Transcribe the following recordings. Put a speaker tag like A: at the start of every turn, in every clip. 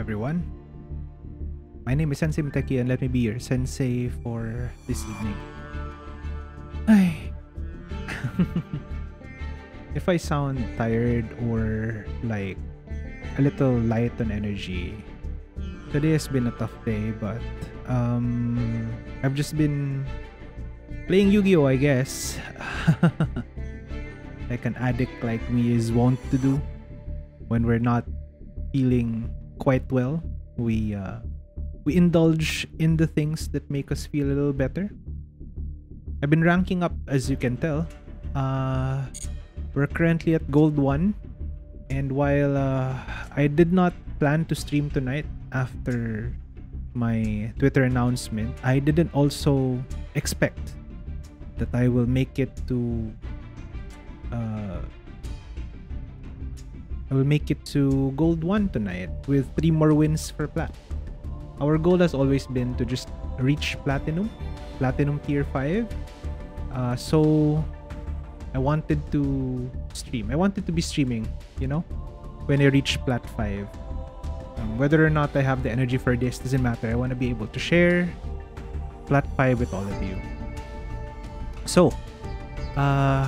A: everyone. My name is SenSay Muteki and let me be your sensei for this evening. If I sound tired or like a little light on energy, today has been a tough day, but um I've just been playing Yu-Gi-Oh, I guess. like an addict like me is wont to do when we're not feeling quite well. We uh we indulge in the things that make us feel a little better. I've been ranking up as you can tell. Uh we're currently at gold 1 and while uh, I did not plan to stream tonight after my Twitter announcement, I didn't also expect that I will make it to uh, I will make it to gold 1 tonight with 3 more wins for plat. Our goal has always been to just reach platinum, platinum tier 5. Uh, so I wanted to stream. I wanted to be streaming, you know, when I reach plat 5. Um, whether or not I have the energy for this doesn't matter. I want to be able to share plat 5 with all of you. So, uh,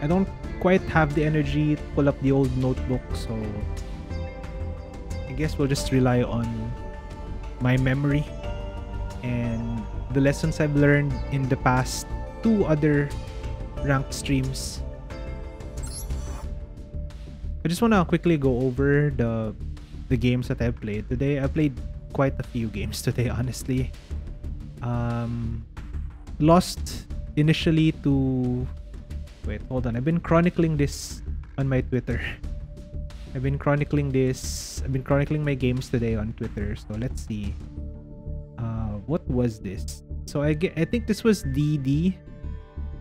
A: I don't quite have the energy to pull up the old notebook, so I guess we'll just rely on my memory and the lessons I've learned in the past two other ranked streams. I just want to quickly go over the the games that I've played today. I played quite a few games today, honestly. Um, lost initially to wait, hold on. I've been chronicling this on my Twitter. I've been chronicling this. I've been chronicling my games today on Twitter. So let's see. Uh, what was this? So I get. I think this was DD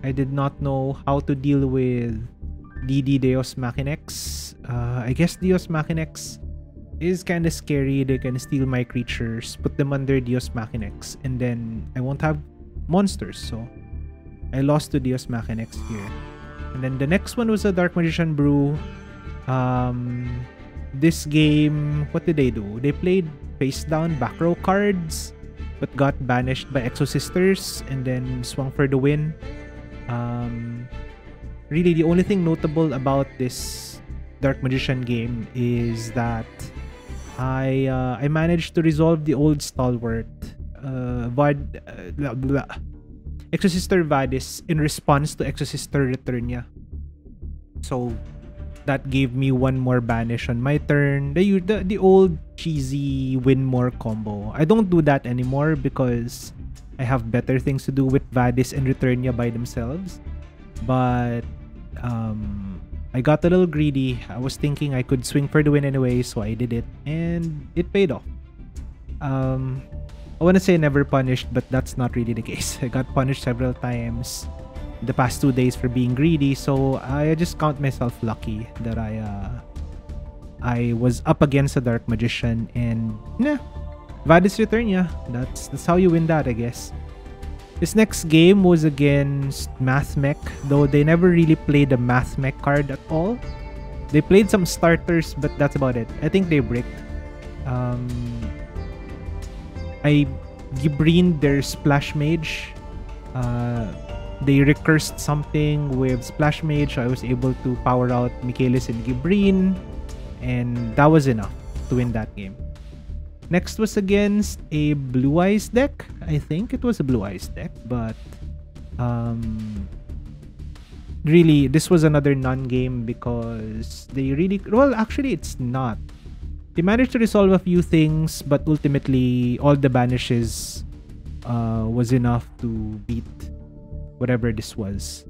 A: I did not know how to deal with DD Deus Machinex. Uh, I guess Deus Machinex is kind of scary. They can steal my creatures, put them under Deus Machinex, and then I won't have monsters. So I lost to Deus Machinex here. And then the next one was a Dark Magician Brew. Um, this game, what did they do? They played face down back row cards, but got banished by Exo Sisters and then swung for the win. Um, really, the only thing notable about this Dark Magician game is that I uh, I managed to resolve the old stalwart uh, uh, blah, blah. Exosister Vadis in response to Exosister Returnia. So that gave me one more banish on my turn. The, the the old cheesy win more combo. I don't do that anymore because I have better things to do with Vadis and Returnia by themselves. But um, I got a little greedy. I was thinking I could swing for the win anyway, so I did it, and it paid off. Um, I want to say never punished, but that's not really the case. I got punished several times the past two days for being greedy, so I just count myself lucky that I uh, I was up against a dark magician, and yeah, Vadis Returnia. That's that's how you win that, I guess. This next game was against Mathmech, though they never really played the Mathmech card at all. They played some starters, but that's about it. I think they bricked. Um, I Gibrine their Splash Mage. Uh, they recursed something with Splash Mage, so I was able to power out Mikailis and Gibrine, and that was enough to win that game. Next was against a Blue Eyes deck. I think it was a Blue Eyes deck, but um, really, this was another non-game because they really well, actually, it's not. They managed to resolve a few things, but ultimately, all the banishes uh, was enough to beat whatever this was.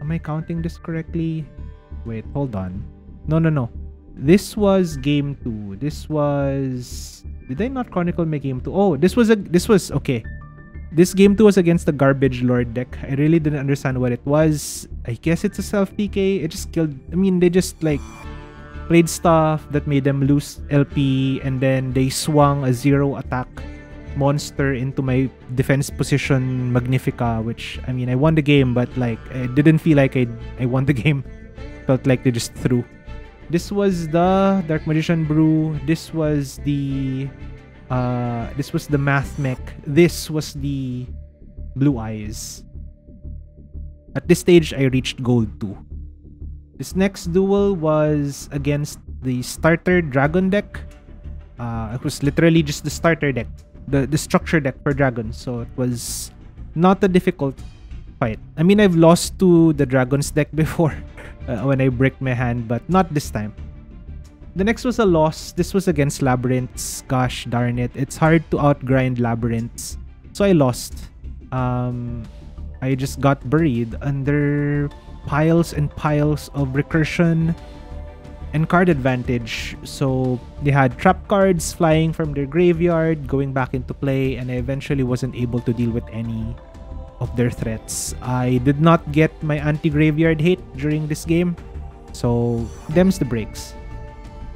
A: Am I counting this correctly? Wait, hold on. No, no, no. This was game two. This was did I not chronicle my game two? Oh, this was a this was okay. This game two was against the garbage lord deck. I really didn't understand what it was. I guess it's a self PK. It just killed. I mean, they just like played stuff that made them lose LP, and then they swung a zero attack monster into my defense position Magnifica, which I mean I won the game, but like I didn't feel like I I won the game. Felt like they just threw. This was the Dark Magician Brew. This was the uh this was the Math Mech. This was the Blue Eyes. At this stage I reached gold 2. This next duel was against the starter dragon deck. Uh it was literally just the starter deck. The the structure deck for dragons. So it was not a difficult fight. I mean I've lost to the dragons deck before uh, when I break my hand, but not this time. The next was a loss. This was against Labyrinths. Gosh darn it. It's hard to outgrind Labyrinths. So I lost. Um, I just got buried under piles and piles of recursion and card advantage. So they had trap cards flying from their graveyard, going back into play, and I eventually wasn't able to deal with any of their threats. I did not get my anti-graveyard hit during this game, so them's the breaks.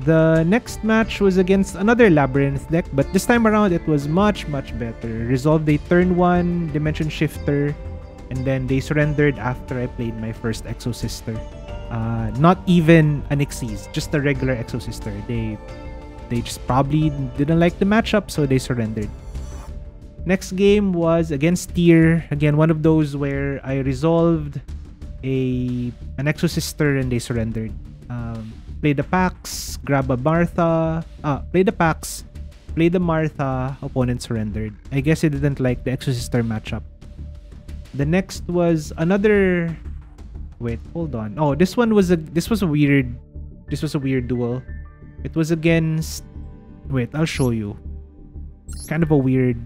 A: The next match was against another Labyrinth deck, but this time around it was much, much better. Resolved a turn 1 Dimension Shifter, and then they surrendered after I played my first Exosister. Uh, not even an Xyz, just a regular Exosister. They they just probably didn't like the matchup, so they surrendered. Next game was against Tear. Again, one of those where I resolved a an Exosister and they surrendered. Um, play the Pax, grab a Martha. Ah, play the Pax, play the Martha. Opponent surrendered. I guess he didn't like the Exosister matchup. The next was another. Wait, hold on. Oh, this one was a this was a weird. This was a weird duel. It was against. Wait, I'll show you. Kind of a weird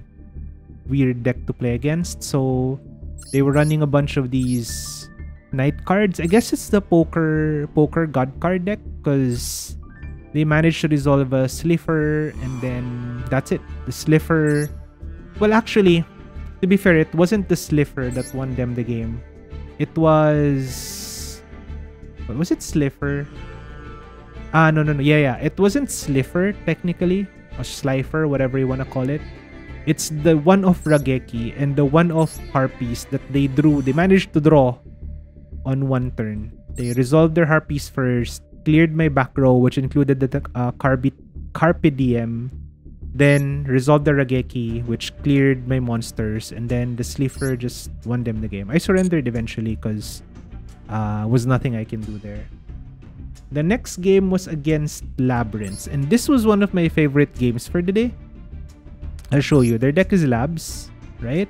A: weird deck to play against. So they were running a bunch of these knight cards. I guess it's the poker poker god card deck because they managed to resolve a Slifer and then that's it. The Slifer. Well, actually, to be fair, it wasn't the Slifer that won them the game. It was. What was it? Slifer. Ah, no, no, no. Yeah, yeah. It wasn't Slifer technically, or Slifer, whatever you want to call it. It's the one of Raigeki and the one of Harpies that they drew. They managed to draw on one turn. They resolved their Harpies first, cleared my back row, which included the uh, Carpedivem, then resolved the Raigeki, which cleared my monsters, and then the Slifer just won them the game. I surrendered eventually because uh, was nothing I can do there. The next game was against Labyrinths, and this was one of my favorite games for the day. I'll show you. Their deck is Labs, right?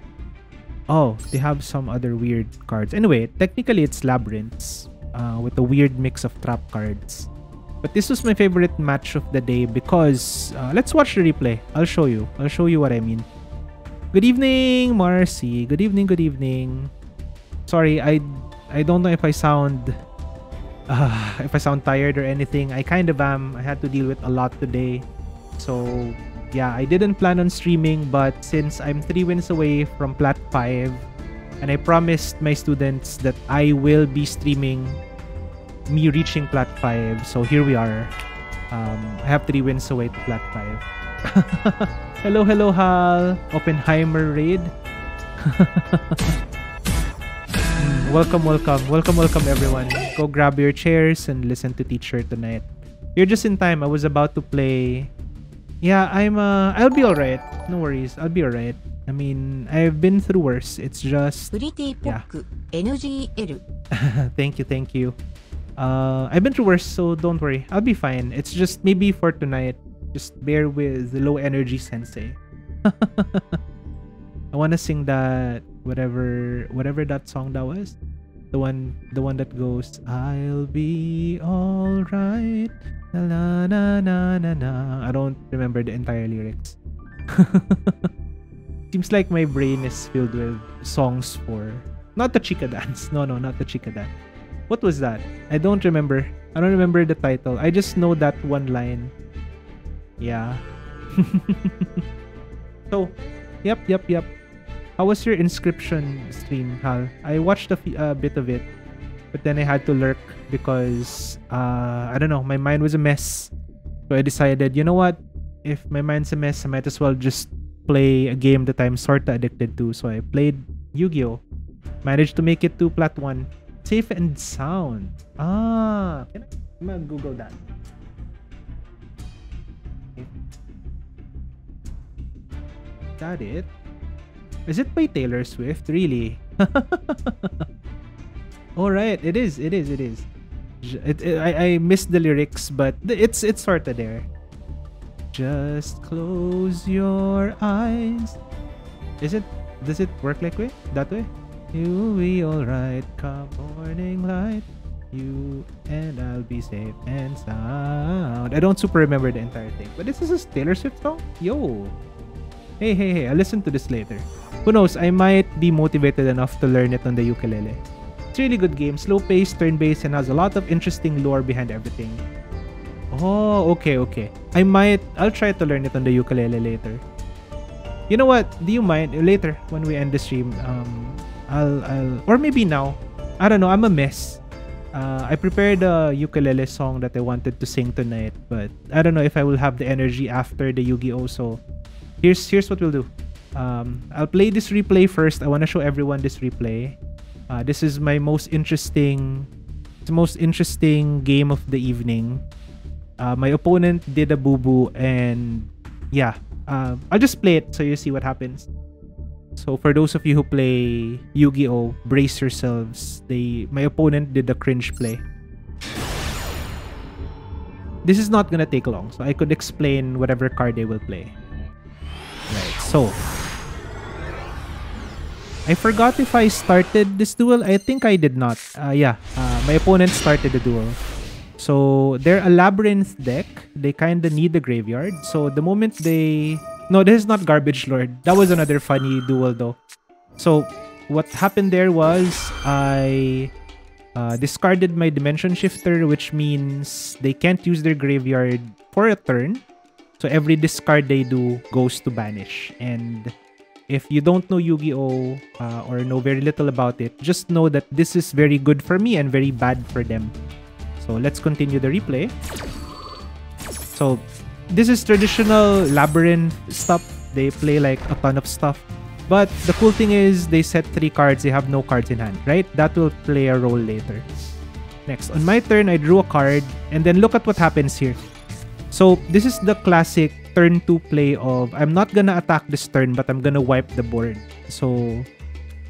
A: Oh, they have some other weird cards. Anyway, technically it's Labyrinths uh, with a weird mix of trap cards. But this was my favorite match of the day because uh, let's watch the replay. I'll show you. I'll show you what I mean. Good evening, Marcy. Good evening, good evening. Sorry, I I don't know if I sound uh, if I sound tired or anything. I kind of am. I had to deal with a lot today. So yeah, I didn't plan on streaming, but since I'm three wins away from Plat 5, and I promised my students that I will be streaming me reaching Plat 5, so here we are. Um, I have three wins away to Plat 5. hello, hello, Hal. Oppenheimer raid. welcome, welcome. Welcome, welcome, everyone. Go grab your chairs and listen to teacher tonight. You're just in time. I was about to play yeah, I'm uh I'll be alright. No worries. I'll be alright. I mean, I've been through worse. It's just Pretty yeah. thank you, thank you. Uh I've been through worse, so don't worry. I'll be fine. It's just maybe for tonight. Just bear with the low energy sensei. I wanna sing that whatever whatever that song that was. The one the one that goes I'll be alright Na na na na na. I don't remember the entire lyrics. Seems like my brain is filled with songs for not the Chica dance. No, no, not the Chica dance. What was that? I don't remember. I don't remember the title. I just know that one line. Yeah. so, yep, yep, yep. How was your Inscryption stream, Hal? I watched a bit of it but then I had to lurk because uh, I don't know, my mind was a mess. So I decided, you know what? If my mind's a mess, I might as well just play a game that I'm sorta addicted to. So I played Yu-Gi-Oh! Managed to make it to plat 1. Safe and sound. Ah, can I, I'm gonna Google that. Is that it? Is it by Taylor Swift? Really? All right, it is. It is. It is. It, it, I, I missed the lyrics, but it's it's sort of there. Just close your eyes. Is it? Does it work like way? That way? You'll be alright. Come morning light. You and I'll be safe and sound. I don't super remember the entire thing, but this is a Taylor Swift song. Yo. Hey, hey, hey! I'll listen to this later. Who knows? I might be motivated enough to learn it on the ukulele. It's really good game, slow paced, turn based, and has a lot of interesting lore behind everything. Oh, okay, okay. I might, I'll try to learn it on the ukulele later. You know what? Do you mind later when we end the stream? Um, I'll, I'll, or maybe now. I don't know. I'm a mess. Uh, I prepared a ukulele song that I wanted to sing tonight, but I don't know if I will have the energy after the Yu-Gi-Oh. So here's here's what we'll do. Um, I'll play this replay first. I want to show everyone this replay. Uh, this is my most interesting, most interesting game of the evening. Uh, my opponent did a boo boo, and yeah, uh, I'll just play it so you see what happens. So for those of you who play Yu-Gi-Oh, brace yourselves. They, my opponent did a cringe play. This is not gonna take long, so I could explain whatever card they will play. Right, so I forgot if I started this duel. I think I did not. Uh, yeah, uh, my opponent started the duel. So they're a labyrinth deck. They kind of need the graveyard. So the moment they... No, this is not Garbage Lord. That was another funny duel though. So what happened there was I uh, discarded my Dimension Shifter, which means they can't use their graveyard for a turn. So every discard they do goes to banish. And if you don't know Yu-Gi-Oh! Uh, or know very little about it, just know that this is very good for me and very bad for them. So let's continue the replay. So this is traditional Labyrinth stuff. They play like a ton of stuff. But the cool thing is they set three cards, they have no cards in hand, right? That will play a role later. Next, on my turn, I drew a card, and then look at what happens here. So this is the classic turn 2 play of I'm not gonna attack this turn but I'm gonna wipe the board. So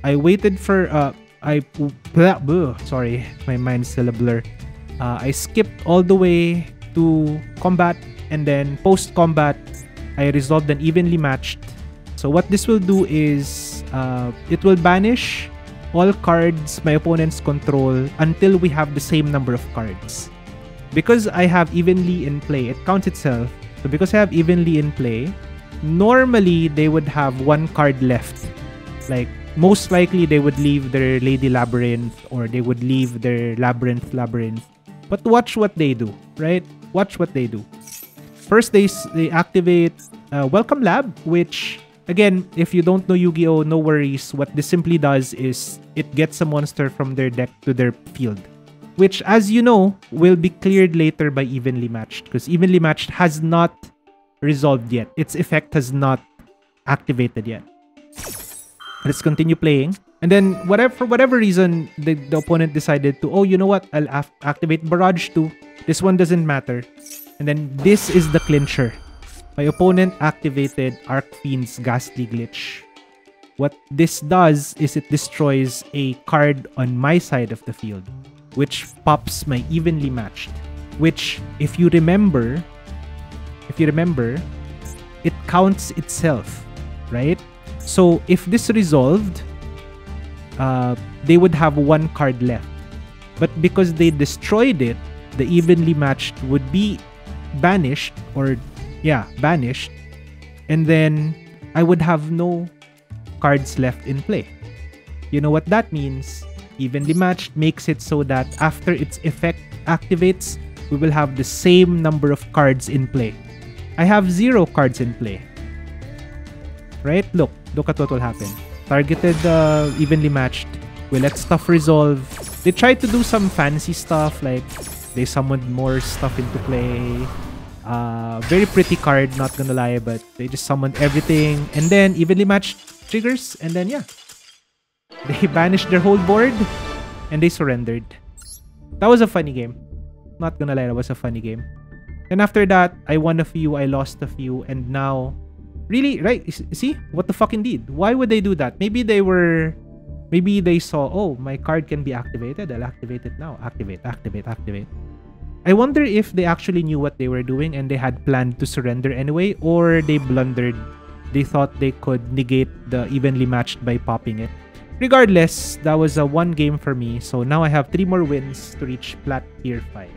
A: I waited for uh I blah, blah, sorry my mind's still a blur. Uh, I skipped all the way to combat and then post combat I resolved an evenly matched. So what this will do is uh, it will banish all cards my opponents control until we have the same number of cards. Because I have evenly in play, it counts itself so because I have evenly in play, normally they would have one card left. Like most likely they would leave their Lady Labyrinth or they would leave their Labyrinth Labyrinth. But watch what they do, right? Watch what they do. First they they activate uh, Welcome Lab, which again, if you don't know Yu-Gi-Oh, no worries. What this simply does is it gets a monster from their deck to their field which as you know will be cleared later by evenly matched because evenly matched has not resolved yet. Its effect has not activated yet. Let's continue playing. And then whatever for whatever reason the, the opponent decided to oh you know what? I'll activate barrage too this one doesn't matter and then this is the clincher my opponent activated arc fiend's ghastly glitch what this does is it destroys a card on my side of the field which pops my evenly matched. Which, if you remember, if you remember, it counts itself, right? So if this resolved, uh, they would have one card left. But because they destroyed it, the evenly matched would be banished or yeah, banished. And then I would have no cards left in play. You know what that means? Evenly matched makes it so that after its effect activates, we will have the same number of cards in play. I have zero cards in play. Right? Look, look at what will happen. Targeted uh, evenly matched. We let stuff resolve. They tried to do some fancy stuff like they summoned more stuff into play. Uh, very pretty card, not gonna lie, but they just summoned everything and then evenly matched triggers and then yeah, they banished their whole board and they surrendered. That was a funny game. Not gonna lie, that was a funny game. And after that, I won a few, I lost a few, and now, really, right? See, what the fuck indeed? Why would they do that? Maybe they were, maybe they saw, oh, my card can be activated. I'll activate it now. Activate, activate, activate. I wonder if they actually knew what they were doing and they had planned to surrender anyway, or they blundered. They thought they could negate the evenly matched by popping it. Regardless, that was a one game for me, so now I have three more wins to reach plat tier 5.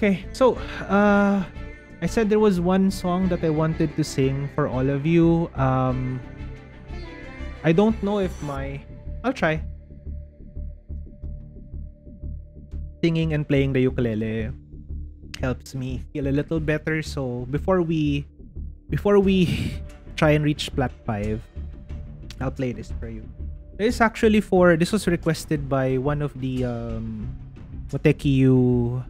A: Okay, so uh I said there was one song that I wanted to sing for all of you. Um I don't know if my I'll try. Singing and playing the ukulele helps me feel a little better. So before we before we try and reach plat 5, I'll play this for you. This is actually for this was requested by one of the um Motekiyu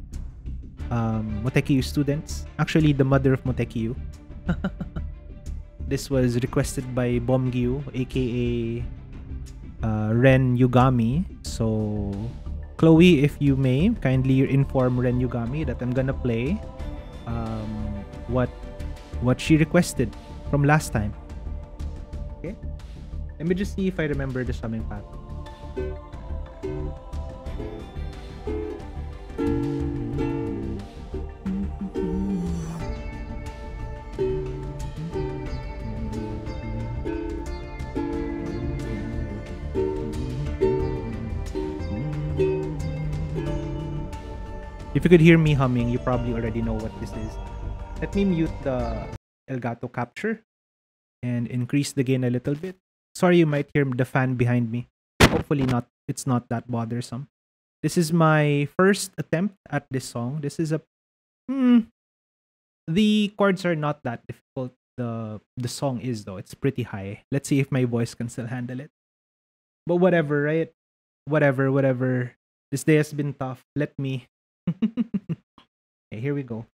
A: um, Motekiyu students. Actually, the mother of Motekiyu. this was requested by Bomgyu, aka uh, Ren Yugami. So, Chloe, if you may, kindly inform Ren Yugami that I'm gonna play um, what what she requested from last time. Okay? Let me just see if I remember the summing pattern. If you could hear me humming, you probably already know what this is. Let me mute the Elgato capture and increase the gain a little bit. Sorry you might hear the fan behind me. Hopefully not it's not that bothersome. This is my first attempt at this song. This is a hmm the chords are not that difficult. The the song is though. It's pretty high. Let's see if my voice can still handle it. But whatever, right? Whatever, whatever. This day has been tough. Let me okay, here we go.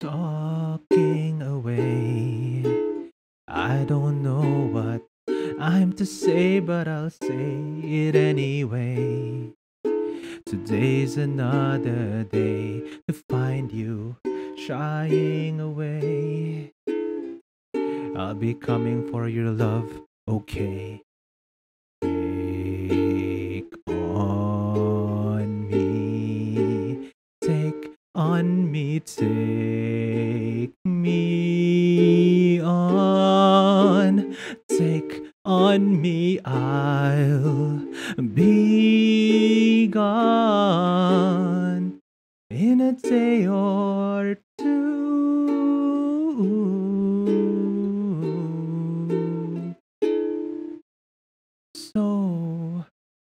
A: Talking away. I don't know what I'm to say, but I'll say it anyway. Today's another day to find you shying away. I'll be coming for your love, okay? On me, take me on, take on me, I'll be gone in a day or two. So,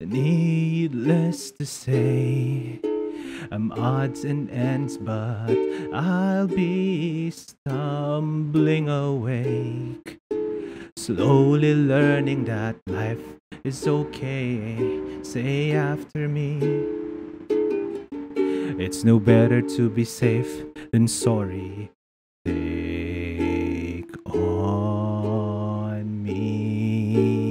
A: needless to say, I'm odds and ends, but I'll be stumbling awake. Slowly learning that life is okay. Say after me. It's no better to be safe than sorry. Take on me.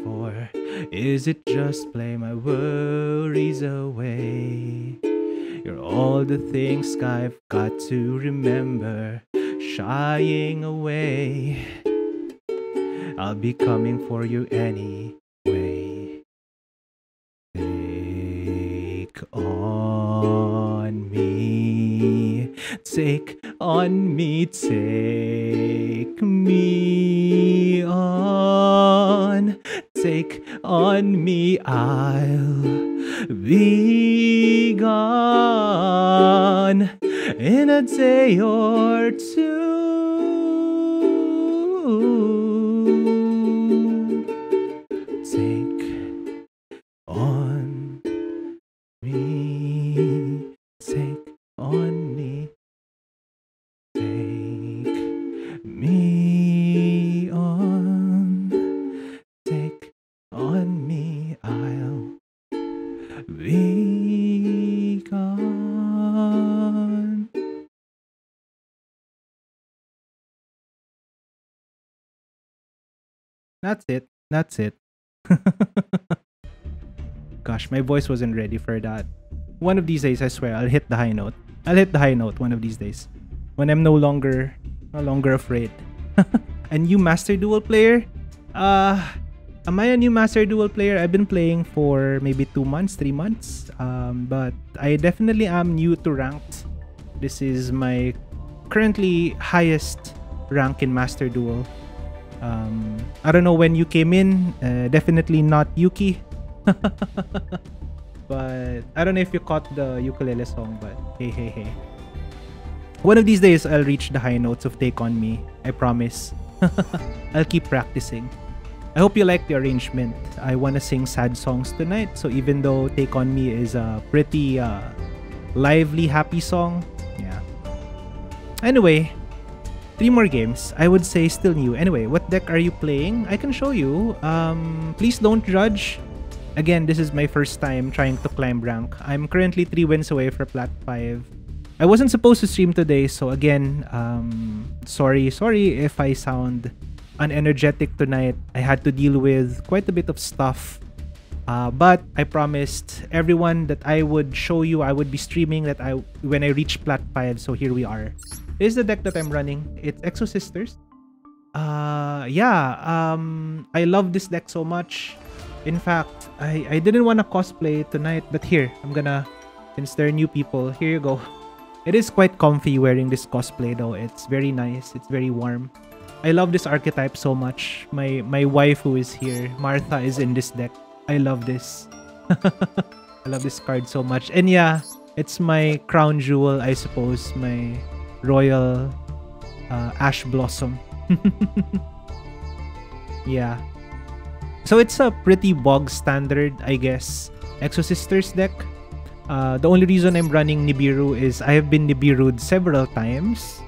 A: Life or is it just play my worries away? You're all the things I've got to remember, shying away. I'll be coming for you anyway. Take on me, take on me, take me on, take on me, I'll be gone in a day or two. That's it. That's it. Gosh, my voice wasn't ready for that. One of these days, I swear, I'll hit the high note. I'll hit the high note one of these days. When I'm no longer no longer afraid. a new Master Duel player? Uh am I a new Master Duel player? I've been playing for maybe two months, three months. Um, but I definitely am new to ranked. This is my currently highest rank in Master Duel. Um, I don't know when you came in. Uh, definitely not Yuki. but I don't know if you caught the ukulele song, but hey, hey, hey. One of these days, I'll reach the high notes of Take On Me. I promise. I'll keep practicing. I hope you like the arrangement. I want to sing sad songs tonight, so even though Take On Me is a pretty uh, lively, happy song, yeah. Anyway, three more games. I would say still new. Anyway, what deck are you playing? I can show you. Um, please don't judge. Again, this is my first time trying to climb rank. I'm currently 3 wins away for Plat 5. I wasn't supposed to stream today, so again, um, sorry, sorry if I sound unenergetic tonight. I had to deal with quite a bit of stuff. Uh, but I promised everyone that I would show you, I would be streaming that I when I reach Plat 5, so here we are. Is the deck that I'm running. It's Exo Sisters. Uh, yeah, um, I love this deck so much. In fact, I, I didn't want to cosplay tonight, but here, I'm gonna, since there are new people, here you go. It is quite comfy wearing this cosplay though. It's very nice. It's very warm. I love this archetype so much. My my wife who is here, Martha, is in this deck. I love this. I love this card so much. And yeah, it's my crown jewel, I suppose. My royal uh, ash blossom. yeah. So it's a pretty bog standard, I guess, Exo Sisters deck. Uh, the only reason I'm running Nibiru is I have been Nibiru'd several times.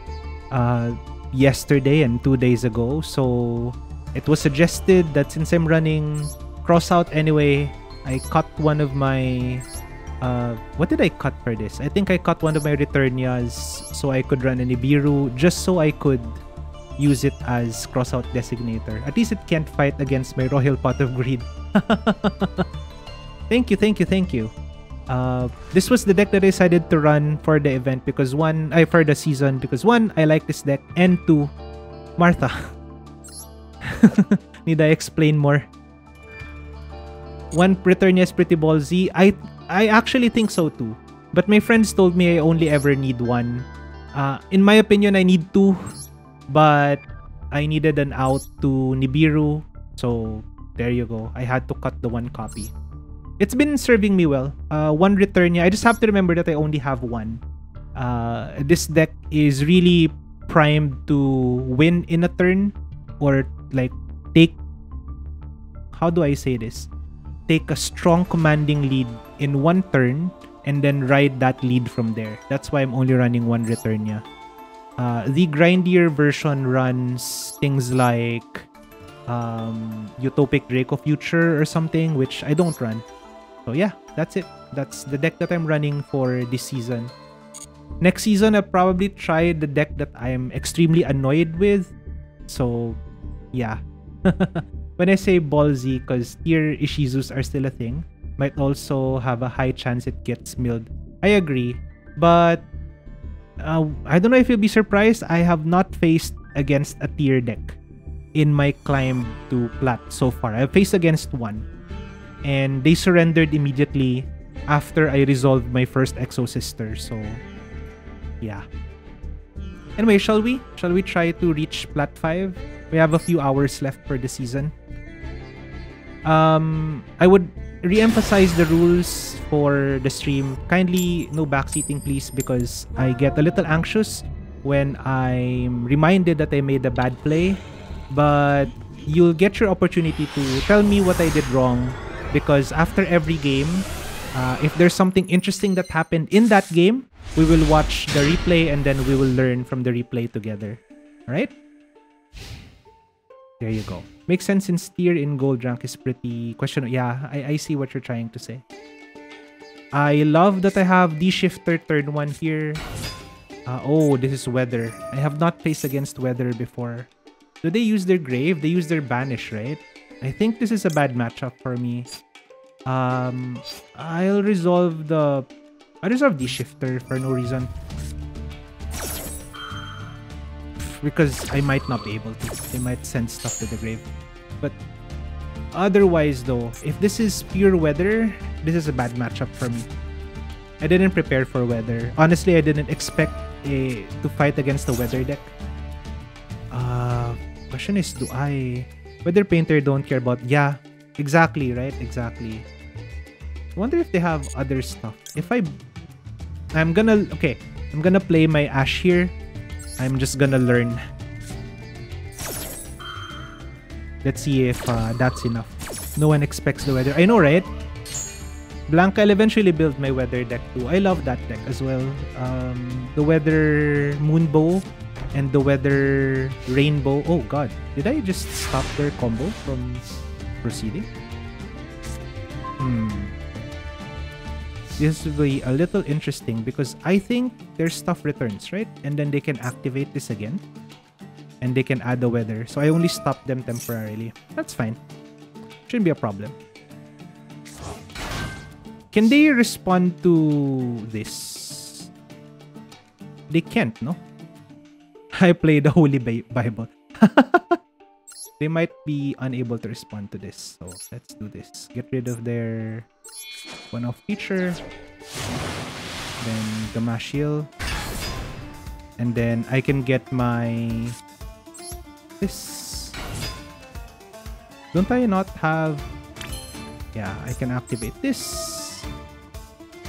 A: Uh, yesterday and two days ago. So it was suggested that since I'm running Crossout anyway, I cut one of my uh, what did I cut for this? I think I cut one of my Returnias so I could run a Nibiru just so I could use it as crossout designator. At least it can't fight against my Royal Pot of Greed. thank you, thank you, thank you. Uh, this was the deck that I decided to run for the event because one, I for the season because one, I like this deck, and two, Martha. Need I explain more? One Returnia is pretty ballsy. I I actually think so too. But my friends told me I only ever need one. Uh, in my opinion, I need two. But I needed an out to Nibiru. So there you go. I had to cut the one copy. It's been serving me well. Uh, one Returnia. I just have to remember that I only have one. Uh, this deck is really primed to win in a turn or like take how do I say this? Take a strong commanding lead in one turn and then ride that lead from there. That's why I'm only running one Returnia. Uh, the grindier version runs things like um, Utopic Draco Future or something, which I don't run. So yeah, that's it. That's the deck that I'm running for this season. Next season, I'll probably try the deck that I'm extremely annoyed with. So, yeah. when I say ballsy, because Tear Ishizus are still a thing, might also have a high chance it gets milled. I agree. But, uh, I don't know if you'll be surprised, I have not faced against a tier deck in my climb to plat so far. I've faced against one and they surrendered immediately after I resolved my first Exo Sister. So, yeah. Anyway, shall we? Shall we try to reach Plat 5? We have a few hours left for the season. Um, I would re-emphasize the rules for the stream. Kindly no backseating, please, because I get a little anxious when I'm reminded that I made a bad play. But you'll get your opportunity to tell me what I did wrong because after every game, uh, if there's something interesting that happened in that game, we will watch the replay and then we will learn from the replay together. Alright? There you go. Makes sense since tier in gold rank is pretty question. Yeah, I, I see what you're trying to say. I love that I have D-Shifter turn 1 here. Uh, oh, this is Weather. I have not faced against Weather before. Do they use their grave? They use their banish, right? I think this is a bad matchup for me. Um, I'll resolve the... I resolve the shifter for no reason. Because I might not be able to. They might send stuff to the grave. But otherwise though, if this is pure weather, this is a bad matchup for me. I didn't prepare for weather. Honestly, I didn't expect a, to fight against the weather deck. Uh, question is, do I... Weather Painter don't care about... Yeah, exactly, right? Exactly. I wonder if they have other stuff. If I... I'm gonna... Okay, I'm gonna play my Ash here. I'm just gonna learn. Let's see if uh, that's enough. No one expects the weather. I know, right? Blanca, I'll eventually build my weather deck too. I love that deck as well. Um, the weather moonbow and the weather rainbow. Oh god, did I just stop their combo from proceeding? Hmm. This will be a little interesting because I think their stuff returns, right? And then they can activate this again. And they can add the weather. So I only stop them temporarily. That's fine. Shouldn't be a problem. Can they respond to this? They can't, no? I play the Holy Bible. they might be unable to respond to this. So let's do this. Get rid of their one-off feature. Then Gamashil. And then I can get my... This. Don't I not have... Yeah, I can activate this.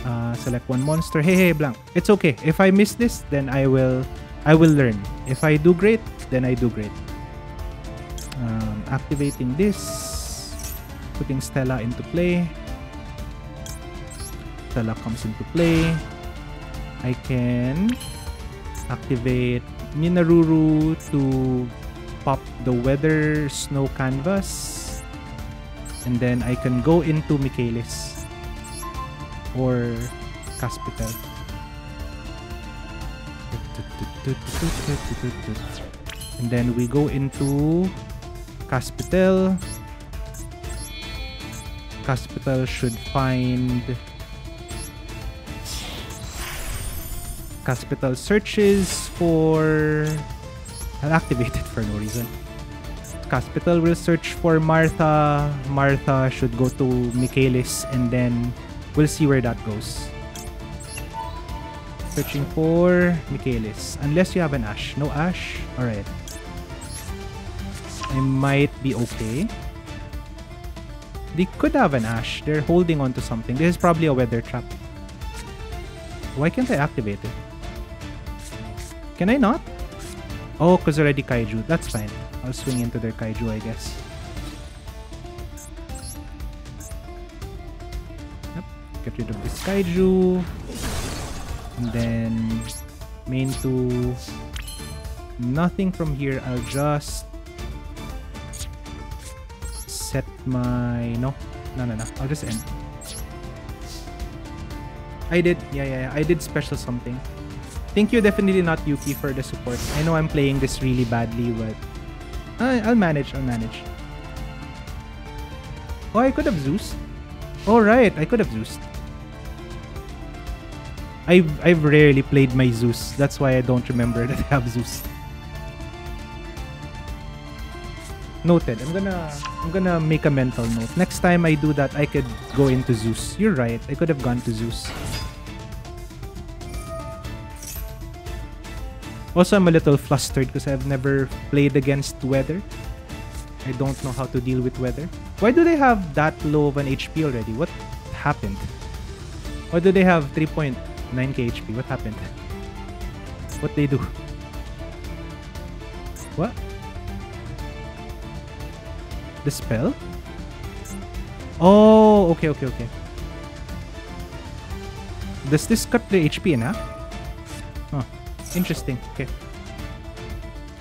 A: Uh, select one monster. Hey, hey, blank. It's okay. If I miss this, then I will, I will learn. If I do great, then I do great. Um, activating this, putting Stella into play. Stella comes into play. I can activate Minaruru to pop the weather snow canvas. And then I can go into Mikailis or Kaspitell. And then we go into Kaspitell. Kaspitell should find Kaspitell searches for I'll for no reason. Kaspitell will search for Martha. Martha should go to Mikailis and then We'll see where that goes. Searching for Mikailis. Unless you have an Ash. No Ash? Alright. I might be okay. They could have an Ash. They're holding on to something. This is probably a weather trap. Why can't I activate it? Can I not? Oh, because already Kaiju. That's fine. I'll swing into their Kaiju, I guess. Yep. Get rid of this kaiju and then main 2... nothing from here I'll just set my no no no no. I'll just end. I did yeah yeah, yeah. I did special something. Thank you definitely not Yuki for the support. I know I'm playing this really badly but I'll manage I'll manage. Oh I could have Zeus oh right I could have Zeus I've I've rarely played my Zeus. That's why I don't remember that I have Zeus. Noted. I'm gonna I'm gonna make a mental note. Next time I do that, I could go into Zeus. You're right. I could have gone to Zeus. Also, I'm a little flustered because I've never played against weather. I don't know how to deal with weather. Why do they have that low of an HP already? What happened? Why do they have 3 point 9k HP. What happened? What they do? What? The spell? Oh, okay, okay, okay. Does this cut the HP half? Huh. Interesting. Okay.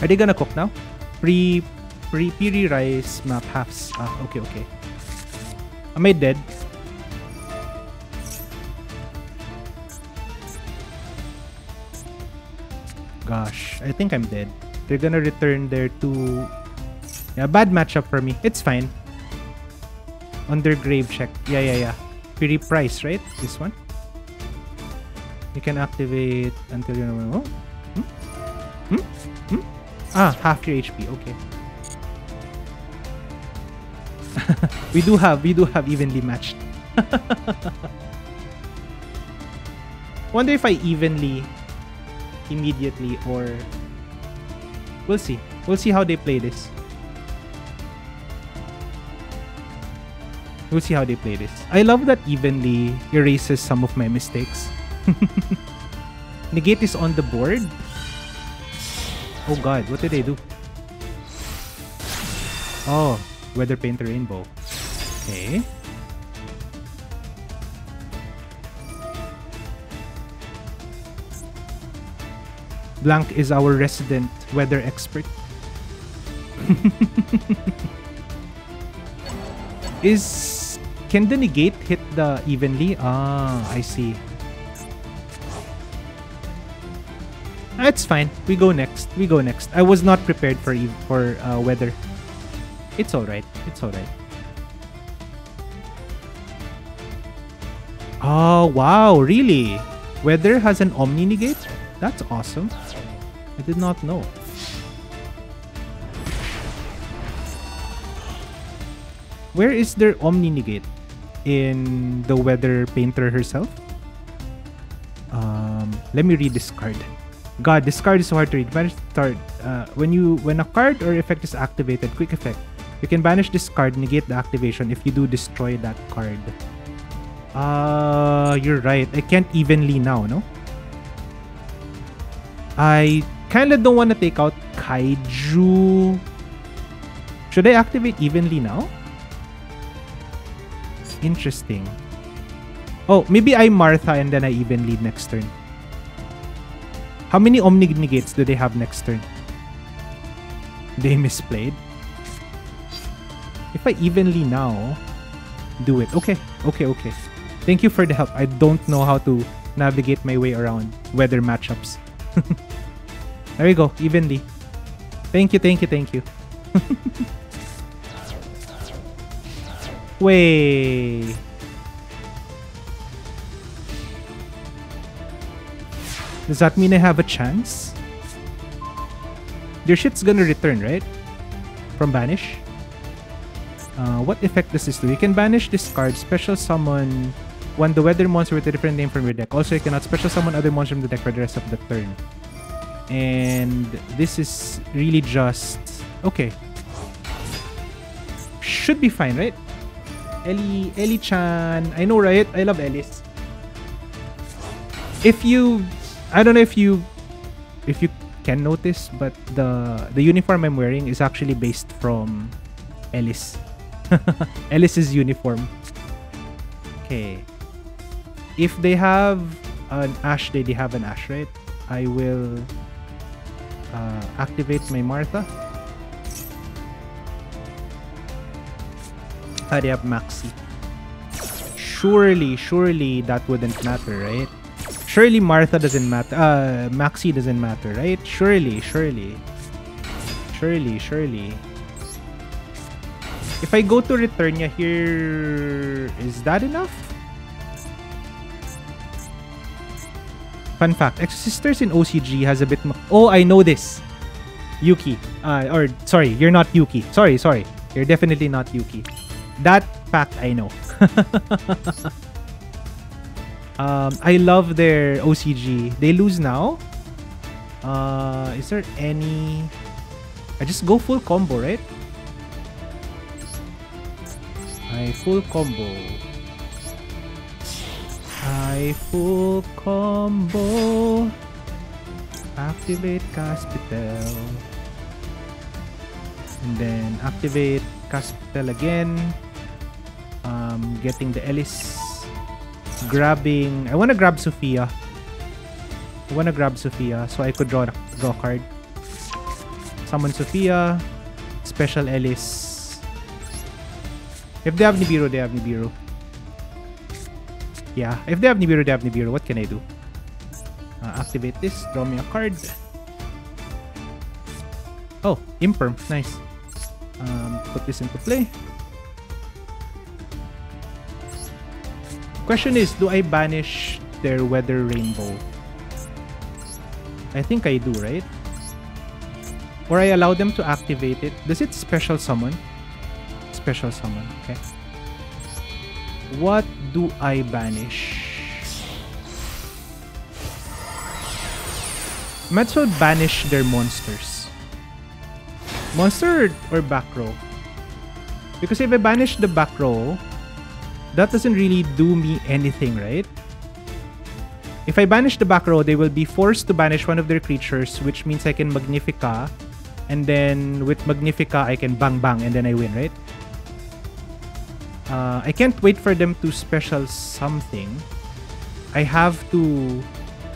A: Are they gonna cook now? Pre pre piri rice map halves. Ah, okay, okay. Am I dead? gosh. I think I'm dead. They're gonna return their two Yeah, bad matchup for me. It's fine. Under grave check. Yeah, yeah, yeah. Free price, right? This one. You can activate until you know. Oh? Hmm? Hmm? Hmm? Ah, half your HP. Okay. we do have we do have evenly matched. Wonder if I evenly immediately or we'll see. We'll see how they play this. We'll see how they play this. I love that evenly erases some of my mistakes. Negate is on the board. Oh god, what did they do? Oh, Weather Painter Rainbow. Okay. Blank is our resident weather expert. is can the negate hit the evenly? Ah, I see. That's fine. We go next. We go next. I was not prepared for for uh, weather. It's all right. It's all right. Oh wow! Really? Weather has an Omni negate? That's awesome. I did not know. Where is their Omni Negate? In the Weather Painter herself? Um, let me read this card. God, this card is so hard to read. Banish start. Uh, when you when a card or effect is activated, quick effect. You can banish this card, negate the activation. If you do, destroy that card. Uh, you're right. I can't evenly now, no? I kind of don't want to take out Kaiju. Should I activate evenly now? Interesting. Oh, maybe I'm Martha and then I even lead next turn. How many Omni Negates do they have next turn? They misplayed. If I evenly now do it. Okay, okay, okay. Thank you for the help. I don't know how to navigate my way around weather matchups. there we go, evenly. Thank you, thank you, thank you. Does that mean I have a chance? Your shit's gonna return, right? From Banish? Uh, what effect does this do? You can banish this card, special summon one the weather monster with a different name from your deck. Also, you cannot special summon other monsters from the deck for the rest of the turn. And this is really just... Okay. Should be fine, right? Ellie, Ellie-chan. I know, right? I love Elis. If you... I don't know if you... If you can notice, but the the uniform I'm wearing is actually based from Elis. Elis's uniform. Okay. If they have an Ash they have an Ash, right? I will uh, activate my Martha. Maxi. Surely, surely that wouldn't matter, right? Surely Martha doesn't matter. Uh, Maxi doesn't matter, right? Surely, surely. Surely, surely. If I go to Returnia here, is that enough? Fun fact, Exorcisters in OCG has a bit more... Oh, I know this. Yuki. Uh, or, sorry, you're not Yuki. Sorry, sorry. You're definitely not Yuki. That fact I know. um, I love their OCG. They lose now. Uh, is there any... I just go full combo, right? I full combo. I full combo. Activate Kaspitell. And then activate Kaspitell again. Um, getting the Elis. Grabbing... I want to grab Sophia. I want to grab Sophia so I could draw, draw card. Summon Sophia. Special Elis. If they have Nibiru, they have Nibiru. Yeah, if they have Nibiru, they have Nibiru. What can I do? Uh, activate this. Draw me a card. Oh, Imperm. Nice. um, put this into play. Question is, do I banish their weather rainbow? I think I do, right? Or I allow them to activate it. Does it special summon? Special summon, okay. What do I banish? Might as well banish their monsters. Monster or back row? Because if I banish the back row, that doesn't really do me anything, right? If I banish the back row, they will be forced to banish one of their creatures, which means I can Magnifica. And then with Magnifica, I can bang bang and then I win, right? Uh, I can't wait for them to special something. I have to...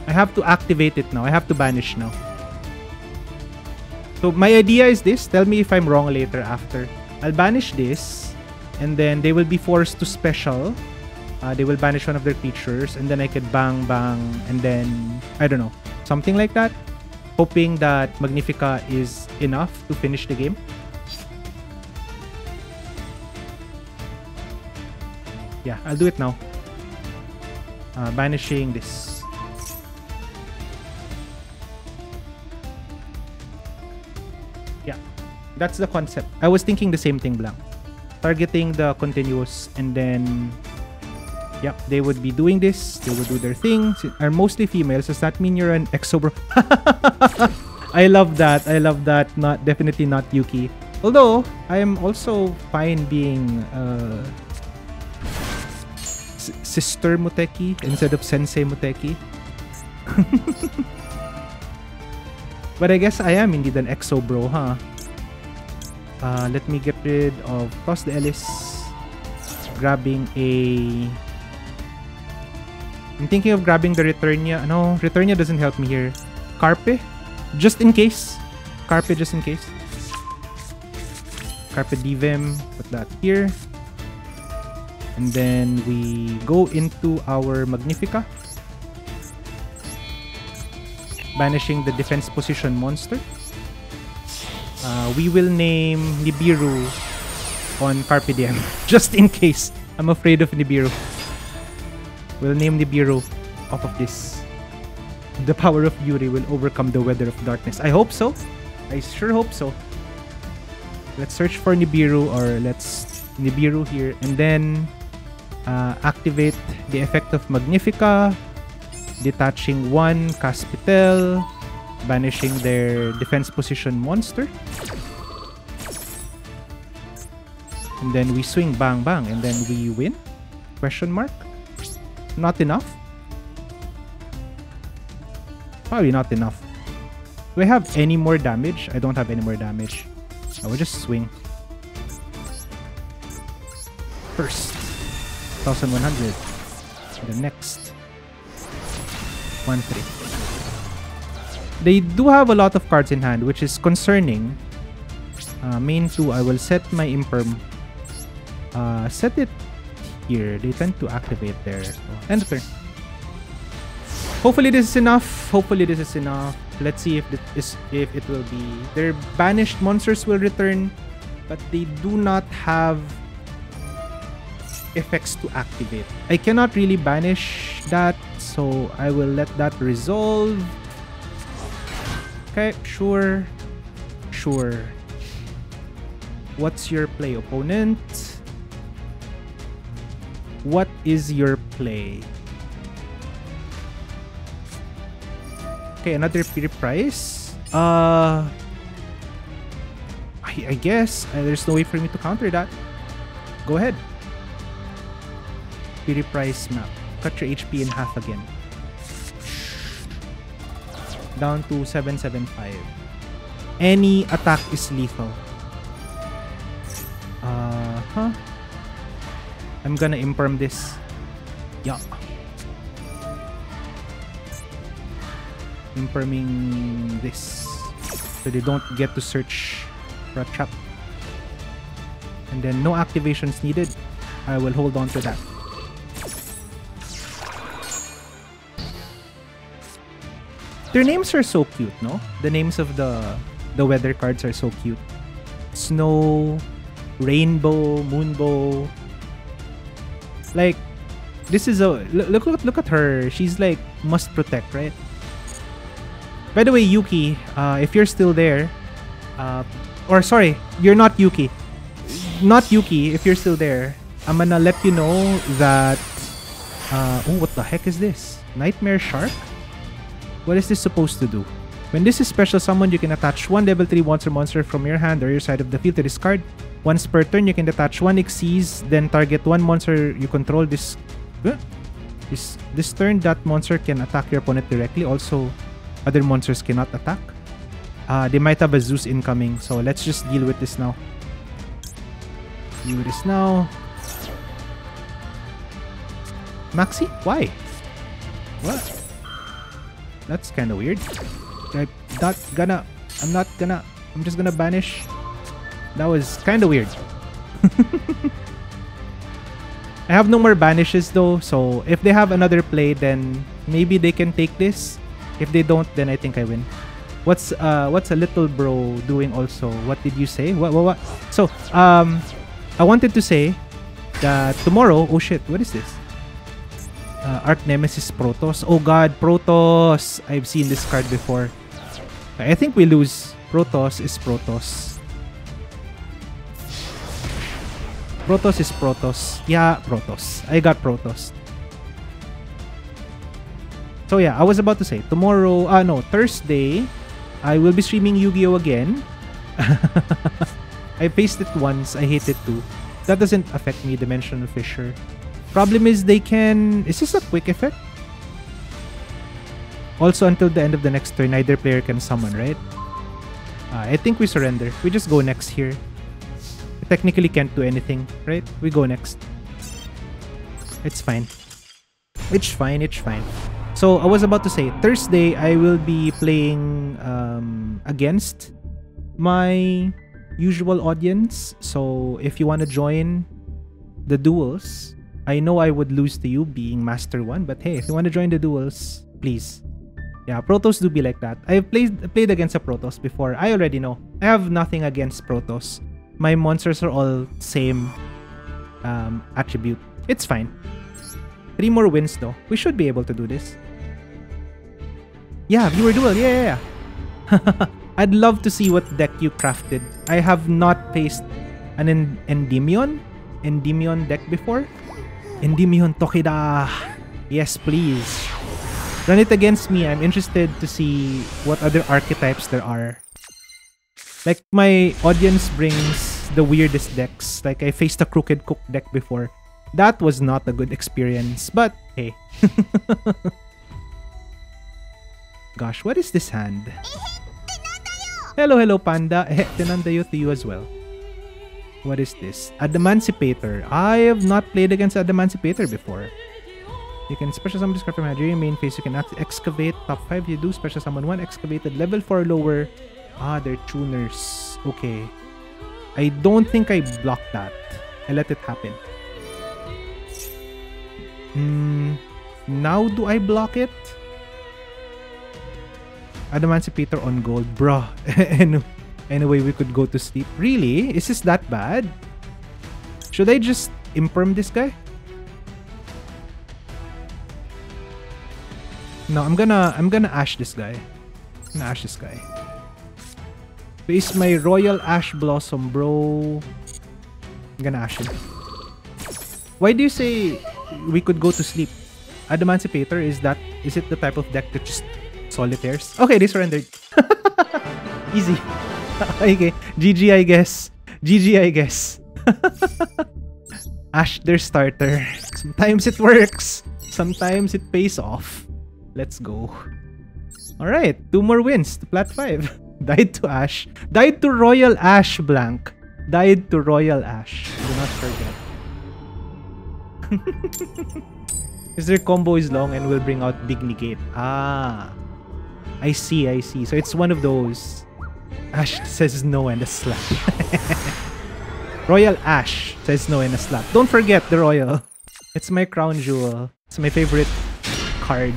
A: I have to activate it now. I have to banish now. So my idea is this. Tell me if I'm wrong later after. I'll banish this. And then they will be forced to special. Uh, they will banish one of their creatures. And then I could bang bang. And then, I don't know. Something like that. Hoping that Magnifica is enough to finish the game. Yeah, I'll do it now. Uh, banishing this. Yeah, that's the concept. I was thinking the same thing, Blank. Targeting the continuous and then... Yep, they would be doing this. They would do their thing. Are mostly females. Does that mean you're an exobro? I love that. I love that. Not definitely not Yuki. Although I am also fine being uh, Sister Muteki instead of SenSay Muteki. but I guess I am indeed an exo bro, huh? Uh, let me get rid of toss the Elis. Grabbing a... I'm thinking of grabbing the Returnia. No, Returnia doesn't help me here. Carpe? Just in case. Carpe just in case. Carpedivem. Put that here. And then we go into our Magnifica. Banishing the defense position monster. Uh, we will name Nibiru on Carpe Diem. Just in case. I'm afraid of Nibiru. We'll name Nibiru off of this. The power of Yuri will overcome the weather of darkness. I hope so. I sure hope so. Let's search for Nibiru or let's Nibiru here. And then uh, activate the effect of Magnifica, detaching one Kaspitell, banishing their defense position monster. And then we swing bang bang and then we win? Question mark? Not enough? Probably not enough. Do I have any more damage? I don't have any more damage. I will just swing. First. 1100. The next. 1 3. They do have a lot of cards in hand, which is concerning. Uh, main 2, I will set my Imperm. Uh, set it here. They tend to activate there. So, end of turn. Hopefully this is enough. Hopefully this is enough. Let's see if this if it will be. Their banished monsters will return, but they do not have effects to activate. I cannot really banish that, so I will let that resolve. Okay, sure. Sure. What's your play, opponent? What is your play? Okay, another Piri Price. Uh, I, I guess uh, there's no way for me to counter that. Go ahead. Piri Price map. Cut your HP in half again. Down to 775. Any attack is lethal. Uh huh. I'm gonna imperm this. Yeah. Imperming this. So they don't get to search for a trap. And then no activations needed. I will hold on to that. Their names are so cute, no? The names of the the weather cards are so cute. Snow, Rainbow, Moonbow. Like, this is a look look look at her. She's like must protect, right? By the way, Yuki, uh, if you're still there, uh, or sorry, you're not Yuki. Not Yuki, if you're still there, I'm gonna let you know that. Uh, oh, what the heck is this? Nightmare Shark? What is this supposed to do? When this is special summoned, you can attach one level 3 monster monster from your hand or your side of the field to discard. Once per turn, you can attach one Xyz, then target one monster you control. This, uh, this, this turn, that monster can attack your opponent directly. Also, other monsters cannot attack. Uh, they might have a Zeus incoming, so let's just deal with this now. Deal with this now. Maxi? Why? What? That's kind of weird. I'm not gonna... I'm not gonna... I'm just gonna banish. That was kind of weird. I have no more banishes though, so if they have another play, then maybe they can take this. If they don't, then I think I win. What's uh what's a little bro doing also? What did you say? What what what? So um, I wanted to say that tomorrow. Oh shit! What is this? Uh, Nemesis Protoss. Oh god, Protoss! I've seen this card before. I think we lose. Protoss is Protoss. Protoss is Protoss. Yeah, Protoss. I got Protoss. So yeah, I was about to say, tomorrow, ah uh, no, Thursday, I will be streaming Yu-Gi-Oh! again. I faced it once, I hate it too. That doesn't affect me, Dimensional Fissure. Problem is they can... Is this a quick effect? Also, until the end of the next turn, neither player can summon, right? Uh, I think we surrender. We just go next here. We technically can't do anything, right? We go next. It's fine. It's fine, it's fine. So, I was about to say, Thursday, I will be playing um, against my usual audience. So, if you want to join the duels, I know I would lose to you being Master 1, but hey, if you want to join the duels, please. Yeah, Protoss do be like that. I've played played against a Protoss before. I already know. I have nothing against Protoss. My monsters are all same um, attribute. It's fine. Three more wins though. We should be able to do this. Yeah, viewer duel. Yeah, yeah, yeah. I'd love to see what deck you crafted. I have not faced an Endymion, Endymion deck before. Endymion Tokida. Yes, please. Run it against me. I'm interested to see what other archetypes there are. Like, my audience brings the weirdest decks. Like, I faced a Crooked Cook deck before. That was not a good experience, but hey. Gosh, what is this hand? Hello, hello, Panda. Eh, tinandayo to you as well. What is this? Adamancipator. I have not played against Adamancipator before. You can special summon this card from your main phase. You can excavate top 5. You do special summon 1 excavated level 4 lower. Ah, they're tuners. Okay. I don't think I blocked that. I let it happen. Hmm. Now do I block it? Adamancipator on gold. Bruh. anyway, we could go to sleep. Really? Is this that bad? Should I just imperm this guy? No, I'm gonna I'm gonna ash this guy. I'm gonna ash this guy. Face my royal ash blossom, bro. I'm gonna ash him. Why do you say we could go to sleep? Adamancipator, is that is it the type of deck that just solitaires. Okay, they surrendered. Easy. okay, GG I guess. GG I guess. Ash their starter. Sometimes it works. Sometimes it pays off. Let's go. Alright, two more wins to plat 5. Died to Ash. Died to Royal Ash Blank. Died to Royal Ash. Do not forget. Is their combo is long and will bring out big negate. Ah. I see, I see. So it's one of those. Ash says no and a slap. Royal Ash says no and a slap. Don't forget the Royal. It's my crown jewel. It's my favorite card.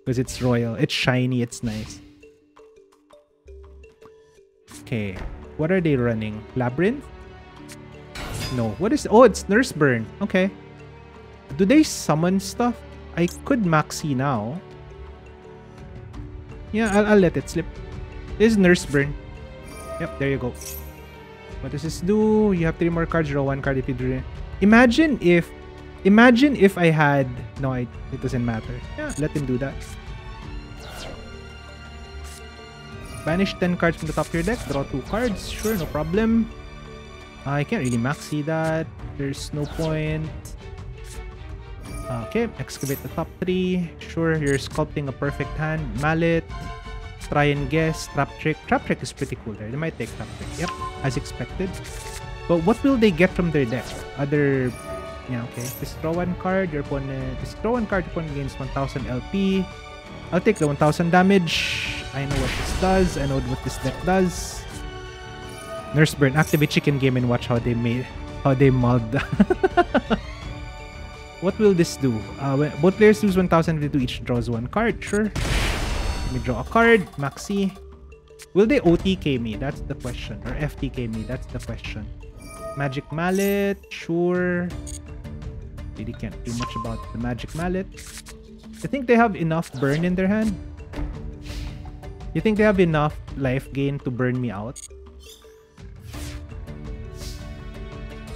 A: Because it's royal. It's shiny. It's nice. Okay. What are they running? Labyrinth? No. What is... Oh, it's Nurse Burn. Okay. Do they summon stuff? I could maxi now. Yeah, I'll, I'll let it slip. This is Nurse Burn. Yep, there you go. What does this do? You have three more cards. Draw one card if you drew. Imagine if... Imagine if I had... No, I, it doesn't matter. Yeah, let him do that. Banish 10 cards from the top of your deck. Draw 2 cards. Sure, no problem. I can't really maxi that. There's no point. Okay, excavate the top 3. Sure, you're sculpting a perfect hand. Mallet. Try and guess. Trap trick. Trap trick is pretty cool there. They might take trap trick. Yep, as expected. But what will they get from their deck? Other... Yeah, okay. Just draw one card. Your opponent... Just draw one card. Your opponent gains 1000 LP. I'll take the 1000 damage. I know what this does. I know what this deck does. Nurse Burn. Activate Chicken Game and watch how they made... How they mulled. what will this do? Uh, when, both players lose 1000 to each draws one card. Sure. Let me draw a card. Maxi. Will they OTK me? That's the question. Or FTK me? That's the question. Magic Mallet. Sure. Really can't do much about the Magic Mallet. I think they have enough burn in their hand. You think they have enough life gain to burn me out?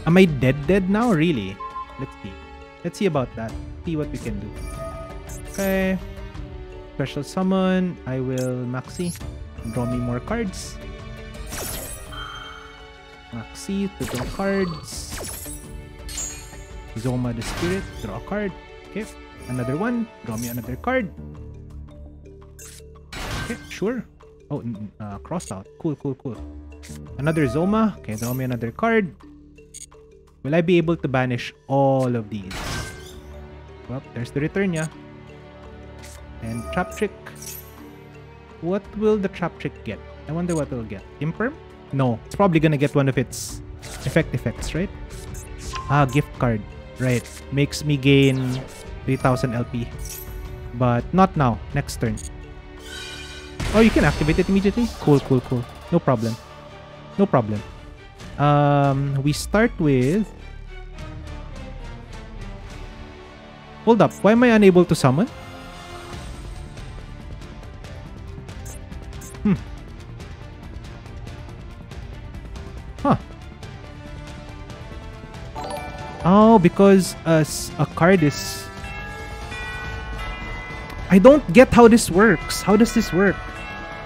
A: Am I dead dead now? Really? Let's see. Let's see about that. See what we can do. Okay. Special summon. I will maxi. Draw me more cards. Maxi to draw cards. Zoma the Spirit. Draw a card. Okay. Another one. Draw me another card. Okay, sure. Oh, uh, cross out. Cool, cool, cool. Another Zoma. Okay, draw me another card. Will I be able to banish all of these? Well, there's the return, yeah. And Trap Trick. What will the Trap Trick get? I wonder what it'll get. Imperm? No, it's probably gonna get one of its effect effects, right? Ah, gift card. Right. Makes me gain 3000 LP. But not now. Next turn. Oh, you can activate it immediately? Cool, cool, cool. No problem. No problem. Um, we start with... Hold up. Why am I unable to summon? Oh, because uh, a card is... I don't get how this works. How does this work?